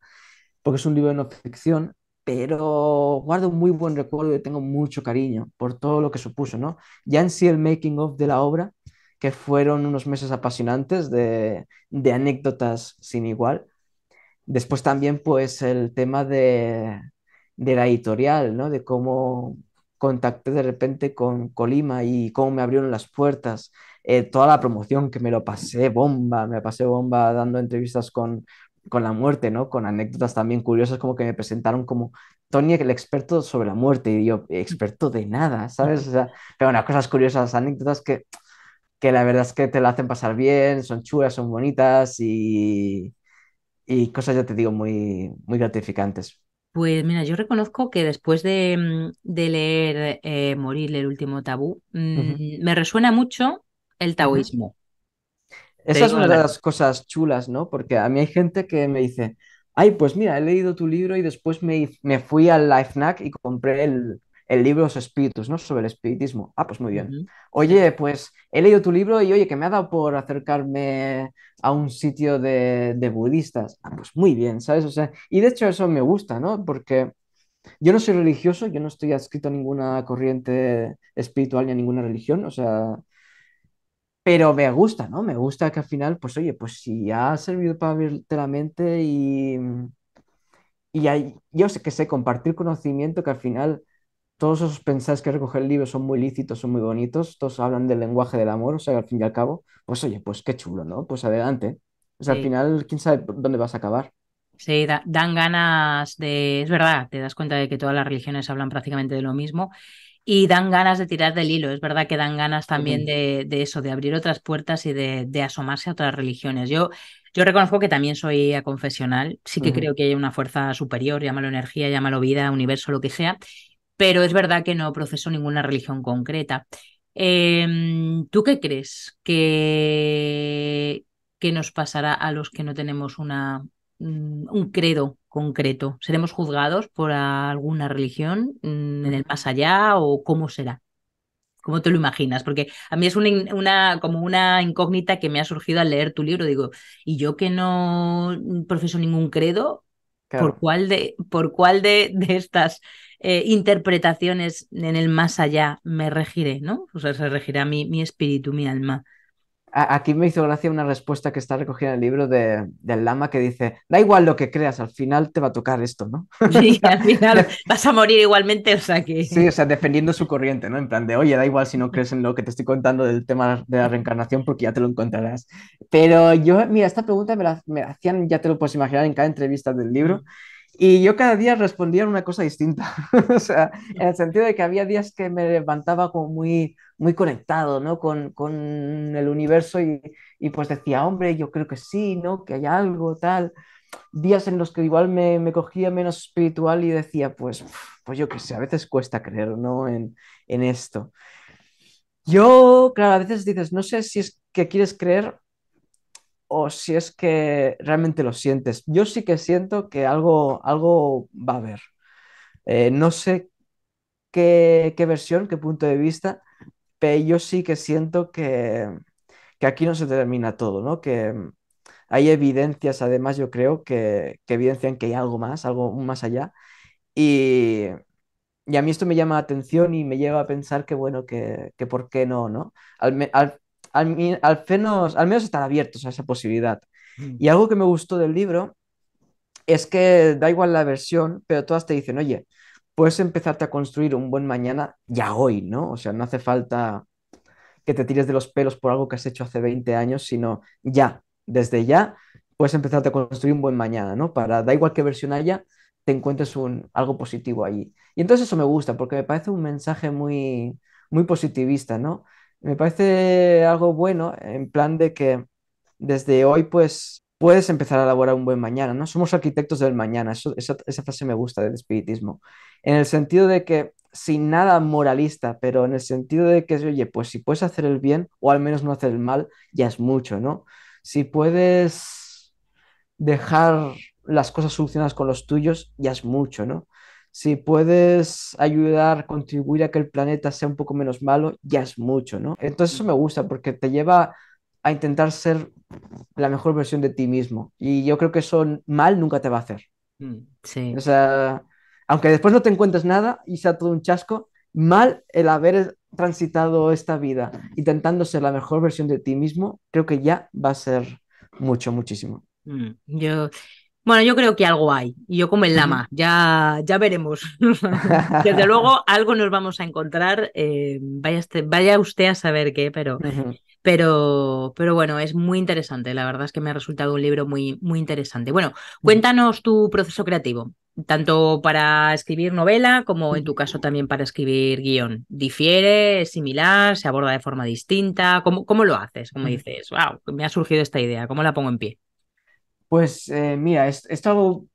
porque es un libro de no ficción, pero guardo muy buen recuerdo y tengo mucho cariño por todo lo que supuso, ¿no? Ya en sí el making of de la obra, que fueron unos meses apasionantes de, de anécdotas sin igual. Después también, pues, el tema de, de la editorial, ¿no? De cómo contacté de repente con Colima y cómo me abrieron las puertas. Eh, toda la promoción que me lo pasé bomba, me pasé bomba dando entrevistas con, con la muerte, ¿no? Con anécdotas también curiosas, como que me presentaron como Tony, el experto sobre la muerte, y yo, experto de nada, ¿sabes? O sea, pero unas cosas curiosas, anécdotas que, que la verdad es que te la hacen pasar bien, son chulas, son bonitas y y cosas, ya te digo, muy, muy gratificantes. Pues mira, yo reconozco que después de, mm, de leer eh, Morir, el último tabú, mm, me resuena mucho el taoísmo, Esa es una de las cosas chulas, ¿no? Porque a mí hay gente que me dice, ay, pues mira, he leído tu libro y después me, me fui al LifeNac y compré el, el libro Los Espíritus, ¿no? Sobre el espiritismo. Ah, pues muy bien. Oye, pues he leído tu libro y oye, que me ha dado por acercarme a un sitio de, de budistas. Ah, pues muy bien, ¿sabes? O sea, y de hecho eso me gusta, ¿no? Porque yo no soy religioso, yo no estoy adscrito a ninguna corriente espiritual ni a ninguna religión, o sea, pero me gusta, ¿no? Me gusta que al final, pues oye, pues si ha servido para abrirte la mente y, y hay, yo sé que sé compartir conocimiento que al final todos esos pensares que recoge el libro son muy lícitos, son muy bonitos, todos hablan del lenguaje del amor, o sea, al fin y al cabo, pues oye, pues qué chulo, ¿no? Pues adelante. O sea, al final, quién sabe dónde vas a acabar. sí, da- dan ganas de, es verdad, te das cuenta de que todas las religiones hablan prácticamente de lo mismo y dan ganas de tirar del hilo, es verdad que dan ganas también de, de eso, de abrir otras puertas y de, de asomarse a otras religiones. Yo, yo reconozco que también soy aconfesional, sí que creo que hay una fuerza superior, llámalo energía, llámalo vida, universo, lo que sea, pero es verdad que no profeso ninguna religión concreta. Em, ¿tú qué crees que, que nos pasará a los que no tenemos una, un credo concreto? ¿Seremos juzgados por alguna religión mm, en el más allá o cómo será? ¿Cómo te lo imaginas? Porque a mí es una, como una incógnita que me ha surgido al leer tu libro. Digo, y yo que no profeso ningún credo, ¿por cuál de, por cuál de, de estas eh, interpretaciones en el más allá me regiré, ¿no? O sea, se regirá mi, mi espíritu, mi alma. Aquí me hizo gracia una respuesta que está recogida en el libro de, del lama que dice, da igual lo que creas, al final te va a tocar esto, ¿no? Sí, al final vas a morir igualmente, o sea sí, que... o sea, defendiendo su corriente, ¿no? En plan de, oye, da igual si no crees en lo que te estoy contando del tema de la reencarnación porque ya te lo encontrarás. Pero yo, mira, esta pregunta me la, me la hacían, ya te lo puedes imaginar, en cada entrevista del libro. Y yo cada día respondía una cosa distinta. O sea, en el sentido de que había días que me levantaba como muy, muy conectado, ¿no? Con, con el universo y, y pues decía, hombre, yo creo que sí, ¿no? Que hay algo, tal. Días en los que igual me, me cogía menos espiritual y decía, pues, pues yo qué sé, a veces cuesta creer, ¿no? En, en esto. Yo, claro, a veces dices, no sé si es que quieres creer o si es que realmente lo sientes. Yo sí que siento que algo, algo va a haber. Eh, no sé qué, qué versión, qué punto de vista, pero yo sí que siento que, que aquí no se termina todo, ¿no? Que hay evidencias, además, yo creo, que, que evidencian que hay algo más, algo más allá. Y, y a mí esto me llama la atención y me lleva a pensar que, bueno, que, que por qué no, ¿no? Al, al, al, al menos, al menos estar abiertos a esa posibilidad. Y algo que me gustó del libro es que da igual la versión, pero todas te dicen, oye, puedes empezarte a construir un buen mañana ya hoy, ¿no? O sea, no hace falta que te tires de los pelos por algo que has hecho hace 20 años, sino ya, desde ya, puedes empezarte a construir un buen mañana, ¿no? Para, da igual qué versión haya, te encuentres un, algo positivo ahí. Y entonces eso me gusta, porque me parece un mensaje muy, muy positivista, ¿no? Me parece algo bueno, en plan de que desde hoy, pues puedes empezar a elaborar un buen mañana, ¿no? Somos arquitectos del mañana, Eso, esa, frase me gusta del espiritismo, en el sentido de que sin nada moralista, pero en el sentido de que, oye, pues si puedes hacer el bien o al menos no hacer el mal, ya es mucho, ¿no? Si puedes dejar las cosas solucionadas con los tuyos, ya es mucho, ¿no? Si puedes ayudar, contribuir a que el planeta sea un poco menos malo, ya es mucho, ¿no? Entonces eso me gusta porque te lleva a intentar ser la mejor versión de ti mismo. Y yo creo que eso mal nunca te va a hacer. Mm, Sí. O sea, aunque después no te encuentres nada y sea todo un chasco, mal el haber transitado esta vida intentando ser la mejor versión de ti mismo, creo que ya va a ser mucho, muchísimo. Mm, Yo, bueno, yo creo que algo hay. Y yo como el lama, ya, ya veremos. Desde luego, algo nos vamos a encontrar. eh, vaya, este- vaya usted a saber qué, pero, pero, pero bueno, es muy interesante. La verdad es que me ha resultado un libro muy, muy interesante. Bueno, cuéntanos tu proceso creativo, tanto para escribir novela como en tu caso también para escribir guion. ¿Difiere? ¿Es similar? ¿Se aborda de forma distinta? ¿Cómo, cómo lo haces? ¿Cómo Ujú. dices? Wow, me ha surgido esta idea. ¿Cómo la pongo en pie? Pues eh, mira, es- esto algo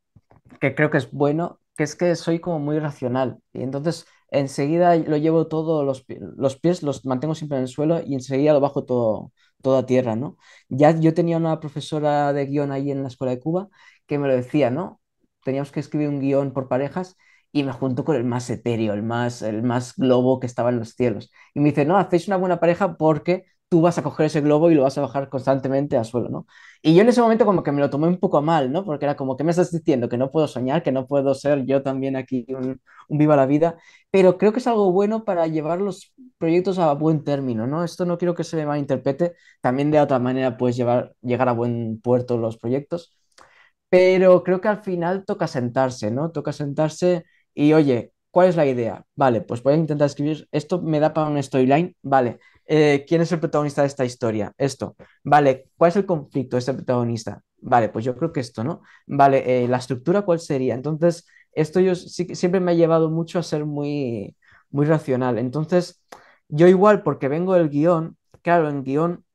que creo que es bueno, que es que soy como muy racional y entonces enseguida lo llevo todo, los, los pies los mantengo siempre en el suelo y enseguida lo bajo todo, todo a tierra, ¿no? Ya yo tenía una profesora de guion ahí en la escuela de Cuba que me lo decía, ¿no? Teníamos que escribir un guion por parejas y me junto con el más etéreo, el más, el más globo que estaba en los cielos. Y me dice, no, hacéis una buena pareja porque tú vas a coger ese globo y lo vas a bajar constantemente al suelo, ¿no? Y yo en ese momento como que me lo tomé un poco mal, ¿no? Porque era como, ¿qué me estás diciendo? Que no puedo soñar, que no puedo ser yo también aquí un, un viva la vida. Pero creo que es algo bueno para llevar los proyectos a buen término, ¿no? Esto no quiero que se me malinterprete. También de otra manera puedes llevar, llegar a buen puerto los proyectos. Pero creo que al final toca sentarse, ¿no? Toca sentarse y, oye, ¿cuál es la idea? Vale, pues voy a intentar escribir, esto me da para un storyline, vale. Eh, ¿quién es el protagonista de esta historia? Esto. Vale, ¿cuál es el conflicto de este protagonista? Vale, pues yo creo que esto, ¿no? Vale, eh, la estructura, ¿cuál sería? Entonces, esto yo sí, siempre me ha llevado mucho a ser muy, muy racional. Entonces, yo igual, porque vengo del guion, claro, en guion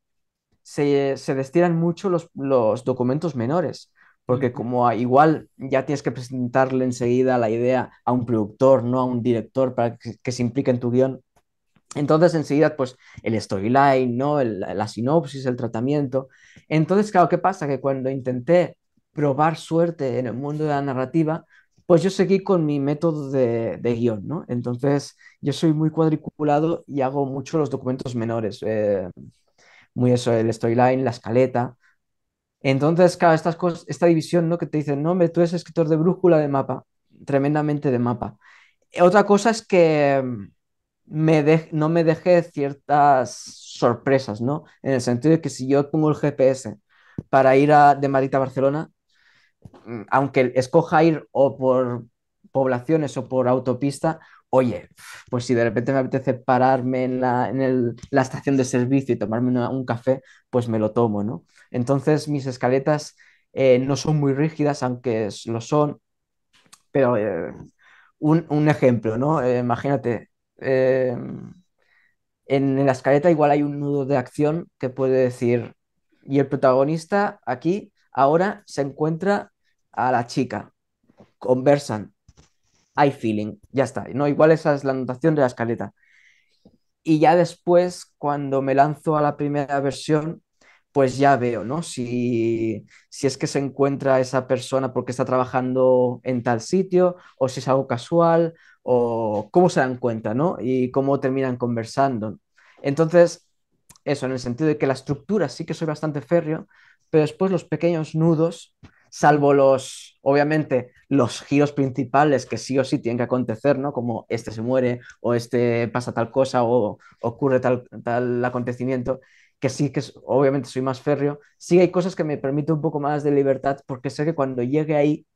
se, se destilan mucho los, los documentos menores, porque como a- igual ya tienes que presentarle enseguida la idea a un productor, no a un director, para que se implique en tu guion. Entonces, enseguida, pues el storyline, ¿no? El- la sinopsis, el tratamiento. Entonces, claro, ¿qué pasa? Que cuando intenté probar suerte en el mundo de la narrativa, pues yo seguí con mi método de, de guion, ¿no? Entonces, yo soy muy cuadriculado y hago mucho los documentos menores. eh, muy eso, el storyline, la escaleta. Entonces, claro, estas cosas, esta división, ¿no? Que te dicen, no, hombre, tú eres escritor de brújula de mapa, tremendamente de mapa. Otra cosa es que me de- no me deje ciertas sorpresas, ¿no? En el sentido de que si yo pongo el GPS para ir a- de Madrid a Barcelona, mm, aunque escoja ir o por poblaciones o por autopista, oye, pues si de repente me apetece pararme en la, en el- la estación de servicio y tomarme un café, pues me lo tomo, ¿no? Entonces mis escaletas eh, no son muy rígidas, aunque lo son, pero eh, un, un ejemplo, ¿no? Eh, imagínate, eh, en la escaleta igual hay un nudo de acción que puede decir, y el protagonista aquí ahora se encuentra a la chica, conversan, hay feeling, ya está, ¿no? Igual esa es la anotación de la escaleta. Y ya después, cuando me lanzo a la primera versión, pues ya veo, ¿no? Si, si es que se encuentra esa persona porque está trabajando en tal sitio, o si es algo casual, o cómo se dan cuenta, ¿no? Y cómo terminan conversando. Entonces, eso, en el sentido de que la estructura sí que soy bastante férreo, pero después los pequeños nudos, salvo los, obviamente, los giros principales que sí o sí tienen que acontecer, ¿no? Como este se muere, o este pasa tal cosa, o ocurre tal, tal acontecimiento, que sí que es- obviamente soy más férreo, sí hay cosas que me permiten un poco más de libertad, porque sé que cuando llegue ahí,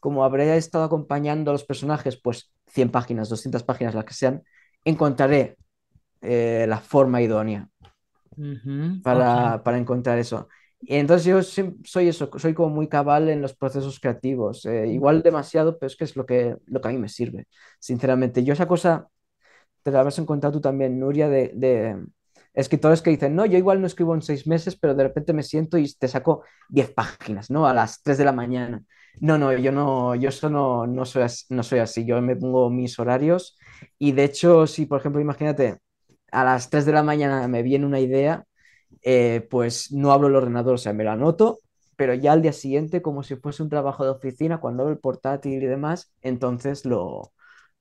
como habré estado acompañando a los personajes, pues 100 páginas, 200 páginas, las que sean, encontraré eh, la forma idónea para, para encontrar eso. Y entonces yo soy eso, soy como muy cabal en los procesos creativos. eh, igual demasiado, pero es que es lo que, lo que a mí me sirve, sinceramente. Yo esa cosa te la habrás encontrado tú también, Nuria, de, de, escritores que dicen, no, yo igual no escribo en seis meses, pero de repente me siento y te saco diez páginas, ¿no? A las tres de la mañana. No, no, yo no, yo eso no, no, soy así, no soy así, yo me pongo mis horarios y de hecho, si por ejemplo, imagínate, a las 3 de la mañana me viene una idea, eh, pues no abro el ordenador, o sea, me lo anoto, pero ya al día siguiente, como si fuese un trabajo de oficina, cuando abro el portátil y demás, entonces lo,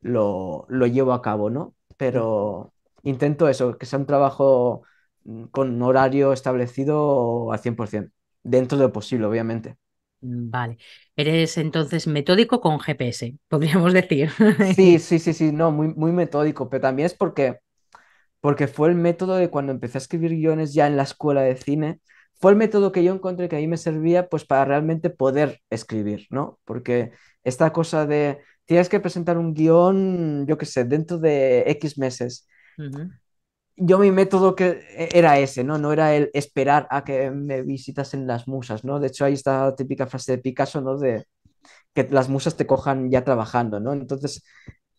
lo, lo llevo a cabo, ¿no? Pero intento eso, que sea un trabajo mm, con horario establecido al 100%, dentro de lo posible, obviamente. Mm, vale. Eres entonces metódico con GPS, podríamos decir. Sí, sí, sí, sí, no, muy, muy metódico, pero también es porque, porque fue el método de cuando empecé a escribir guiones ya en la escuela de cine, fue el método que yo encontré que a mí me servía pues para realmente poder escribir, ¿no? Porque esta cosa de tienes que presentar un guion, yo qué sé, dentro de X meses. Yo mi método que e, era ese, ¿no? No era el esperar a que me visitasen las musas, ¿no? De hecho, ahí está la típica frase de Picasso, ¿no? De que las musas te cojan ya trabajando, ¿no? Entonces,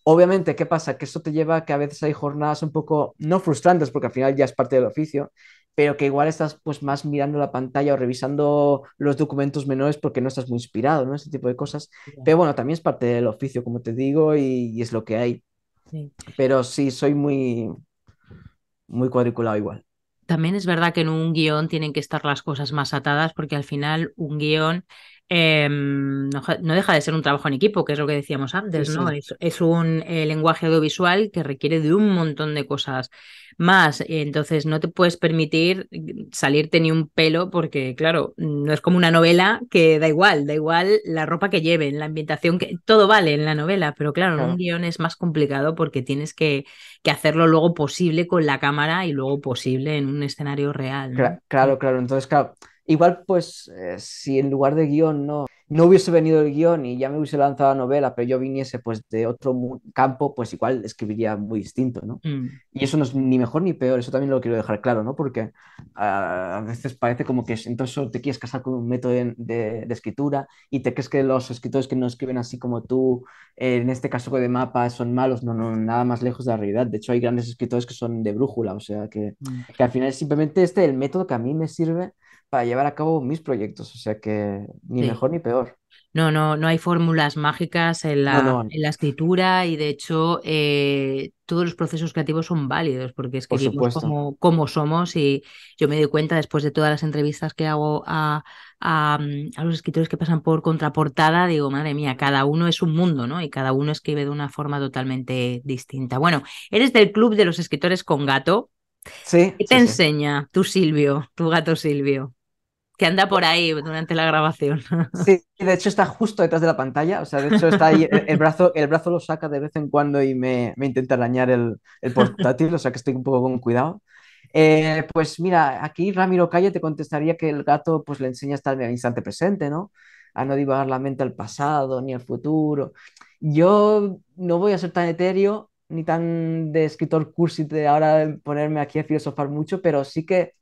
obviamente, ¿qué pasa? Que eso te lleva a que a veces hay jornadas un poco, no frustrantes, porque al final ya es parte del oficio, pero que igual estás pues más mirando la pantalla o revisando los documentos menores porque no estás muy inspirado, ¿no? Ese tipo de cosas. Pero bueno, también es parte del oficio, como te digo, y, es lo que hay. Pero sí, soy muy, muy cuadriculado igual. También es verdad que en un guion tienen que estar las cosas más atadas porque al final un guion Em, no, deja de ser un trabajo en equipo, que es lo que decíamos antes, ¿no? Es, un eh, lenguaje audiovisual que requiere de un montón de cosas más. Entonces no te puedes permitir salirte ni un pelo porque, claro, no es como una novela que da igual, da igual la ropa que lleven, la ambientación, que todo vale en la novela, pero claro, en un guion es más complicado porque tienes que, que, hacerlo luego posible con la cámara y luego posible en un escenario real. Claro, claro. Entonces, claro Igual, pues, eh, si en lugar de guion no, no hubiese venido el guion y ya me hubiese lanzado la novela, pero yo viniese pues de otro campo, pues igual escribiría muy distinto, ¿no? Mm. Y eso no es ni mejor ni peor, eso también lo quiero dejar claro, ¿no? Porque a veces parece como que entonces te quieres casar con un método de, de, escritura y te crees que los escritores que no escriben así como tú, en este caso de mapa, son malos, no, no, nada más lejos de la realidad. De hecho, hay grandes escritores que son de brújula, o sea, que, mm. que al final es simplemente este el método que a mí me sirve para llevar a cabo mis proyectos, o sea que ni mejor ni peor. No, no, no hay fórmulas mágicas en la, En la escritura y de hecho eh, todos los procesos creativos son válidos porque escribimos como, como, somos y yo me doy cuenta después de todas las entrevistas que hago a, a, a, los escritores que pasan por contraportada, digo, madre mía, cada uno es un mundo, ¿no? Y cada uno escribe de una forma totalmente distinta. Bueno, eres del club de los escritores con gato. Sí. ¿Qué te enseña tu Silvio, tu gato Silvio? Que anda por ahí durante la grabación. Sí, de hecho está justo detrás de la pantalla, o sea, de hecho está ahí, el, brazo, el brazo lo saca de vez en cuando y me, me intenta arañar el, el, portátil, o sea que estoy un poco con cuidado. Eh, pues mira, aquí Ramiro Calle te contestaría que el gato pues le enseña a estar en el instante presente, ¿no? A no divagar la mente al pasado ni al futuro. Yo no voy a ser tan etéreo ni tan de escritor cursi de ahora ponerme aquí a filosofar mucho, pero sí que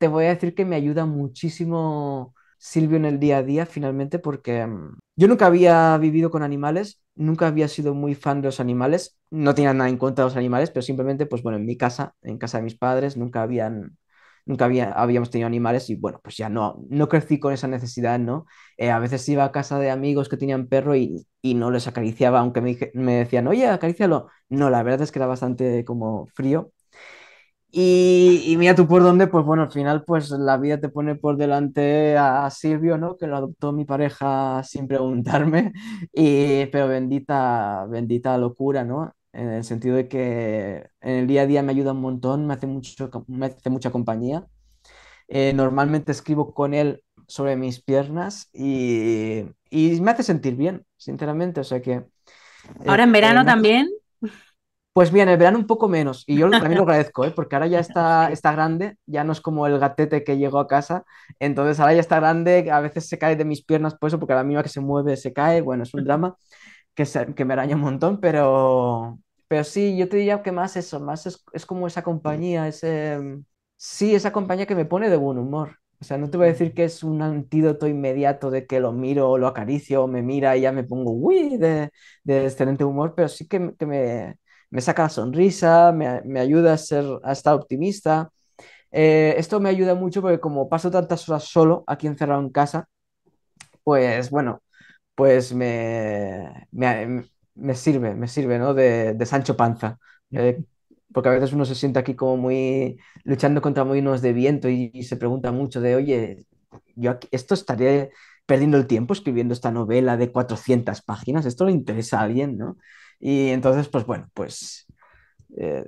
te voy a decir que me ayuda muchísimo Silvio en el día a día finalmente porque mm, yo nunca había vivido con animales, nunca había sido muy fan de los animales, no tenía nada en contra de los animales, pero simplemente, pues bueno, en mi casa, en casa de mis padres, nunca habían, nunca había, habíamos tenido animales y bueno, pues ya no, no crecí con esa necesidad, ¿no? Eh, a veces iba a casa de amigos que tenían perro y, y no les acariciaba, aunque me, me decían, oye, acarícialo. No, la verdad es que era bastante como frío. Y, mira tú por dónde, pues bueno, al final pues la vida te pone por delante a, Silvio, ¿no? Que lo adoptó mi pareja sin preguntarme, y, pero bendita, bendita locura, ¿no? En el sentido de que en el día a día me ayuda un montón, me hace, mucho, me hace mucha compañía. Eh, normalmente escribo con él sobre mis piernas y, y, me hace sentir bien, sinceramente, o sea que... Ahora en verano también pues bien, el verano un poco menos, y yo también lo agradezco, ¿eh? porque ahora ya está, está grande, ya no es como el gatete que llegó a casa, entonces ahora ya está grande, a veces se cae de mis piernas por eso, porque la misma que se mueve se cae, bueno, es un drama que, que me araña un montón, pero, pero sí, yo te diría que más eso, más es, es como esa compañía, ese, sí, esa compañía que me pone de buen humor. O sea, no te voy a decir que es un antídoto inmediato de que lo miro lo acaricio me mira y ya me pongo, uy, de, de excelente humor, pero sí que, que me, me saca la sonrisa, me, ayuda a, ser, a estar optimista. Eh, esto me ayuda mucho porque como paso tantas horas solo aquí encerrado en casa, pues bueno, pues me, me, me sirve, me sirve, ¿no? De, de Sancho Panza. Eh, porque a veces uno se siente aquí como muy luchando contra molinos de viento y, se pregunta mucho de, oye, yo aquí, esto estaría perdiendo el tiempo escribiendo esta novela de 400 páginas, esto le interesa a alguien, ¿no? Y entonces, pues bueno, pues eh,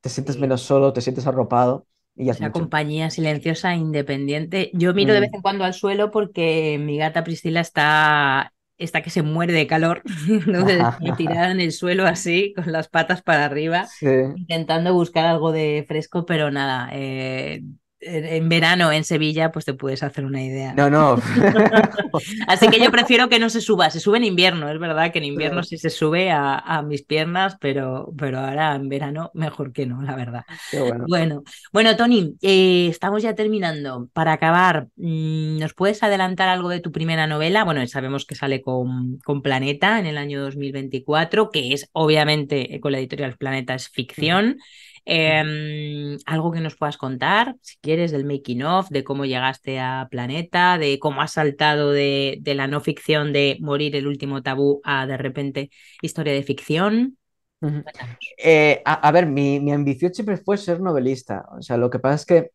te sientes menos solo, te sientes arropado y ya mucho. compañía silenciosa, independiente. Yo miro de vez Mm, en cuando al suelo porque mi gata Priscila está, está que se muere de calor. Está tirada en el suelo así, con las patas para arriba, Sí, intentando buscar algo de fresco, pero nada. eh, en verano en Sevilla, pues te puedes hacer una idea. no, no. Así que yo prefiero que no se suba. Se sube en invierno, es verdad que en invierno sí se sube a, a mis piernas, pero, pero ahora en verano mejor que no, la verdad. qué bueno. Bueno, bueno, Tony, eh, estamos ya terminando. Para acabar, mm, ¿nos puedes adelantar algo de tu primera novela? Bueno, sabemos que sale con, con Planeta en el año 2024, que es obviamente con la editorial Planeta, es ficción. Eh, algo que nos puedas contar, si quieres, del making of, de cómo llegaste a Planeta, de cómo has saltado de, de la no ficción de morir el último tabú a de repente historia de ficción. Eh, a, a ver, mi, mi ambición siempre fue ser novelista. O sea, lo que pasa es que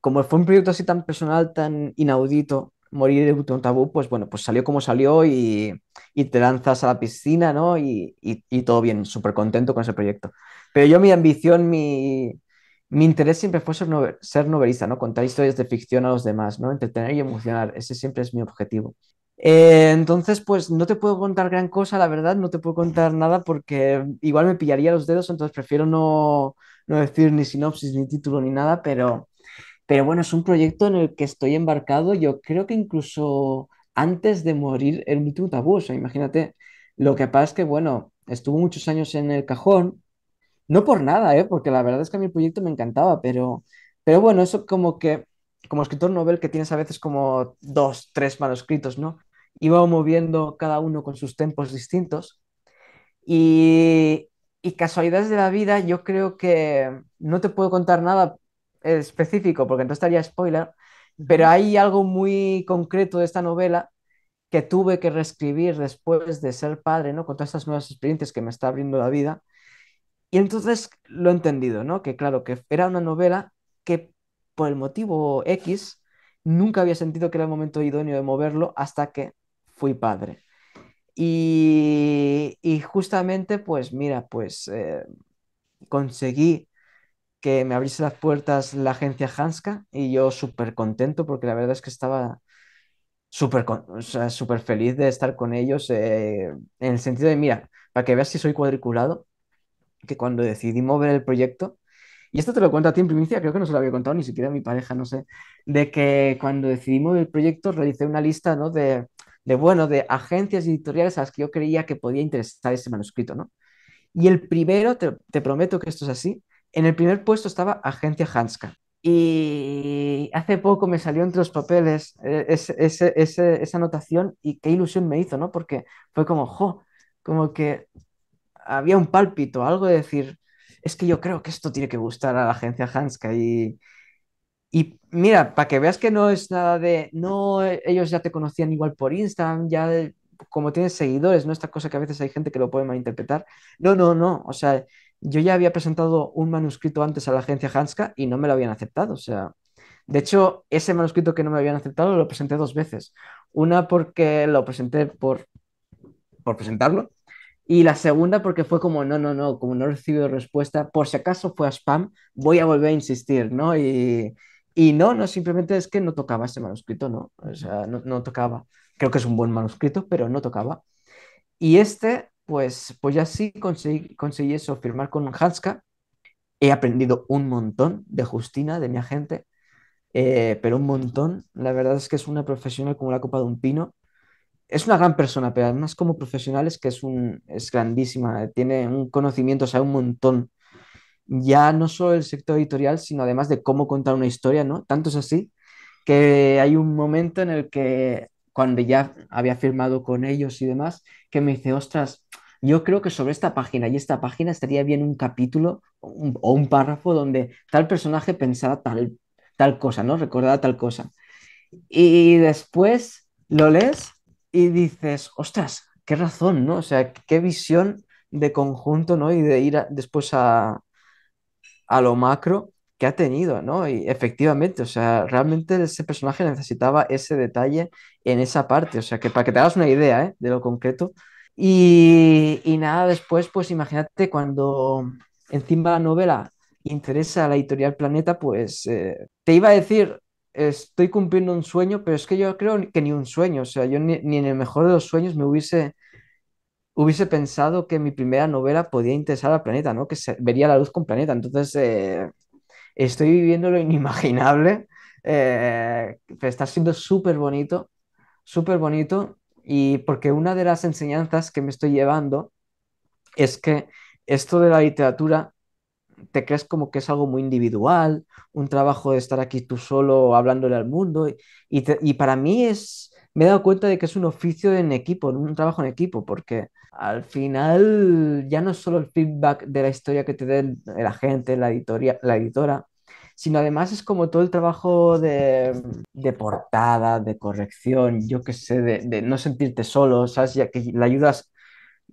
como fue un proyecto así tan personal, tan inaudito, morir de un tabú, pues bueno, pues salió como salió y, y te lanzas a la piscina, ¿no? Y, y- y todo bien, súper contento con ese proyecto. Pero yo mi ambición, mi, mi interés siempre fue ser, nove- ser novelista, ¿no? Contar historias de ficción a los demás, ¿no? Entretener y emocionar. Ese siempre es mi objetivo. Eh, entonces, pues no te puedo contar gran cosa, la verdad, no te puedo contar nada porque igual me pillaría los dedos, entonces prefiero no, no decir ni sinopsis, ni título, ni nada, pero, pero bueno, es un proyecto en el que estoy embarcado, yo creo que incluso antes de morir el último tabú, o imagínate, lo que pasa es que, bueno, estuvo muchos años en el cajón, no por nada, ¿eh? Porque la verdad es que a el proyecto me encantaba, pero, pero bueno, eso como que, como escritor novel que tienes a veces como dos, tres manuscritos, ¿no? Iba moviendo cada uno con sus tempos distintos y, y casualidades de la vida, yo creo que no te puedo contar nada específico porque entonces estaría spoiler, pero hay algo muy concreto de esta novela que tuve que reescribir después de ser padre, ¿no? Con todas estas nuevas experiencias que me está abriendo la vida y entonces lo he entendido, ¿no? Que claro, que era una novela que por el motivo X nunca había sentido que era el momento idóneo de moverlo hasta que fui padre. Y, y justamente, pues mira, pues eh, conseguí que me abriese las puertas la agencia Hanska y yo súper contento porque la verdad es que estaba súper o feliz de estar con ellos eh, en el sentido de, mira, para que veas si soy cuadriculado, que cuando decidí mover el proyecto, y esto te lo cuento a ti en primicia, creo que no se lo había contado ni siquiera a mi pareja, no sé, de que cuando decidí mover el proyecto realicé una lista, ¿no? De, de, bueno, de agencias editoriales a las que yo creía que podía interesar ese manuscrito, ¿no? Y el primero, te, te prometo que esto es así, en el primer puesto estaba Agencia Hanska. Y hace poco me salió entre los papeles eh, ese- ese- ese- esa anotación y qué ilusión me hizo, ¿no? Porque fue como, jo, como que había un pálpito, algo de decir, es que yo creo que esto tiene que gustar a la agencia Hanska. Y, y mira, para que veas que no es nada de, no, eh, ellos ya te conocían igual por Instagram, ya como tienes seguidores, ¿no? Esta cosa que a veces hay gente que lo puede malinterpretar. No, no, no, o sea, yo ya había presentado un manuscrito antes a la agencia Hanska y no me lo habían aceptado, o sea, de hecho, ese manuscrito que no me habían aceptado lo presenté dos veces. Una porque lo presenté por, por presentarlo y la segunda porque fue como, no, no, no, como no he recibido respuesta, por si acaso fue a spam, voy a volver a insistir, ¿no? Y, y no, no, simplemente es que no tocaba ese manuscrito, ¿no? O sea, no, no tocaba. Creo que es un buen manuscrito, pero no tocaba. Y este, pues, pues ya sí conseguí, conseguí eso, firmar con Hanska. He aprendido un montón de Justina, de mi agente, eh, pero un montón. La verdad es que es una profesional como la copa de un pino es una gran persona, pero además como profesional es que es, un, es grandísima, tiene un conocimiento, sabe un montón, ya no solo del sector editorial, sino además de cómo contar una historia, ¿no? Tanto es así que hay un momento en el que cuando ya había firmado con ellos y demás, que me dice, ostras, yo creo que sobre esta página y esta página estaría bien un capítulo o un párrafo donde tal personaje pensara tal, tal cosa, ¿no? Recordaba tal cosa. Y después lo lees y dices, ostras, qué razón, ¿no? O sea, qué visión de conjunto, ¿no? Y de ir después a, a lo macro que ha tenido, ¿no? Y efectivamente, o sea, realmente ese personaje necesitaba ese detalle en esa parte, o sea, que para que te hagas una idea, ¿eh? de lo concreto. Y, y nada, después, pues imagínate cuando encima la novela interesa a la editorial Planeta, pues eh, te iba a decir, estoy cumpliendo un sueño, pero es que yo creo que ni un sueño, o sea, yo ni, en el mejor de los sueños me hubiese hubiese pensado que mi primera novela podía interesar al planeta, ¿no? Que se, vería la luz con planeta. Entonces, eh, estoy viviendo lo inimaginable. Eh, está siendo súper bonito, súper bonito. Y porque una de las enseñanzas que me estoy llevando es que esto de la literatura te crees como que es algo muy individual, un trabajo de estar aquí tú solo hablándole al mundo. Y, y, para mí es, me he dado cuenta de que es un oficio en equipo, un trabajo en equipo, porque al final ya no es solo el feedback de la historia que te dé la gente, la, editoria, la editora, sino además es como todo el trabajo de, de portada, de corrección, yo qué sé, de, no sentirte solo, ¿sabes? Ya que la ayudas,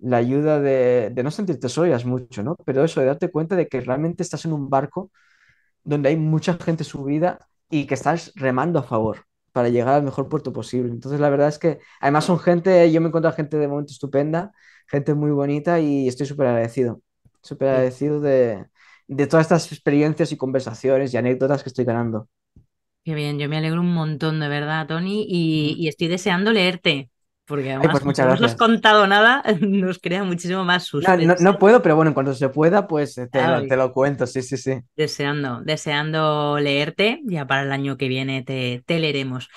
la ayuda de, de no sentirte es mucho, ¿no? Pero eso, de darte cuenta de que realmente estás en un barco donde hay mucha gente subida y que estás remando a favor para llegar al mejor puerto posible. Entonces, la verdad es que además son gente, yo me encuentro gente de momento estupenda, gente muy bonita y estoy súper agradecido, súper agradecido de, de todas estas experiencias y conversaciones y anécdotas que estoy ganando. Qué bien, yo me alegro un montón, de verdad, Tony, y, y estoy deseando leerte. Porque además, Ay, pues muchas como no gracias. has contado nada, nos crea muchísimo más suspense. no, no puedo, pero bueno, en cuanto se pueda, pues te, lo, te lo cuento, sí, sí, sí. deseando, deseando leerte. Ya para el año que viene te, te leeremos.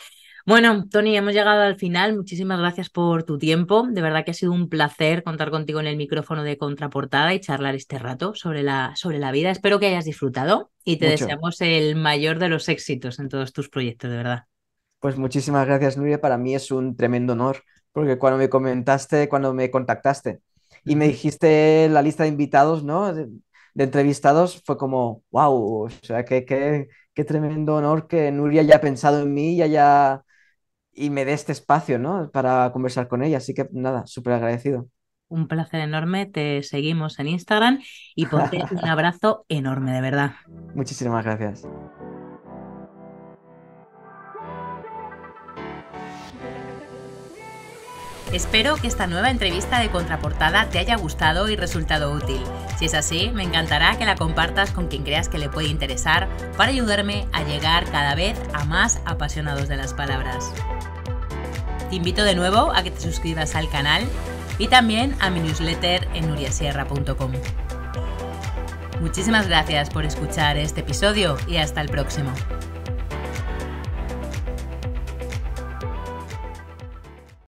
Bueno, Tony, hemos llegado al final. Muchísimas gracias por tu tiempo. De verdad que ha sido un placer contar contigo en el micrófono de Contraportada y charlar este rato sobre la, sobre la vida. Espero que hayas disfrutado y te Mucho. deseamos el mayor de los éxitos en todos tus proyectos, de verdad. Pues muchísimas gracias, Nuria. Para mí es un tremendo honor, porque cuando me comentaste, cuando me contactaste y me dijiste la lista de invitados, ¿no? De, de entrevistados, fue como, wow, o sea, qué, qué, qué tremendo honor que Nuria haya pensado en mí y haya y me dé este espacio, ¿no? Para conversar con ella. Así que nada, súper agradecido. Un placer enorme. Te seguimos en Instagram y ponte un abrazo enorme, de verdad. Muchísimas gracias. Espero que esta nueva entrevista de contraportada te haya gustado y resultado útil. Si es así, me encantará que la compartas con quien creas que le puede interesar para ayudarme a llegar cada vez a más apasionados de las palabras. Te invito de nuevo a que te suscribas al canal y también a mi newsletter en nuriasierra.com. Muchísimas gracias por escuchar este episodio y hasta el próximo.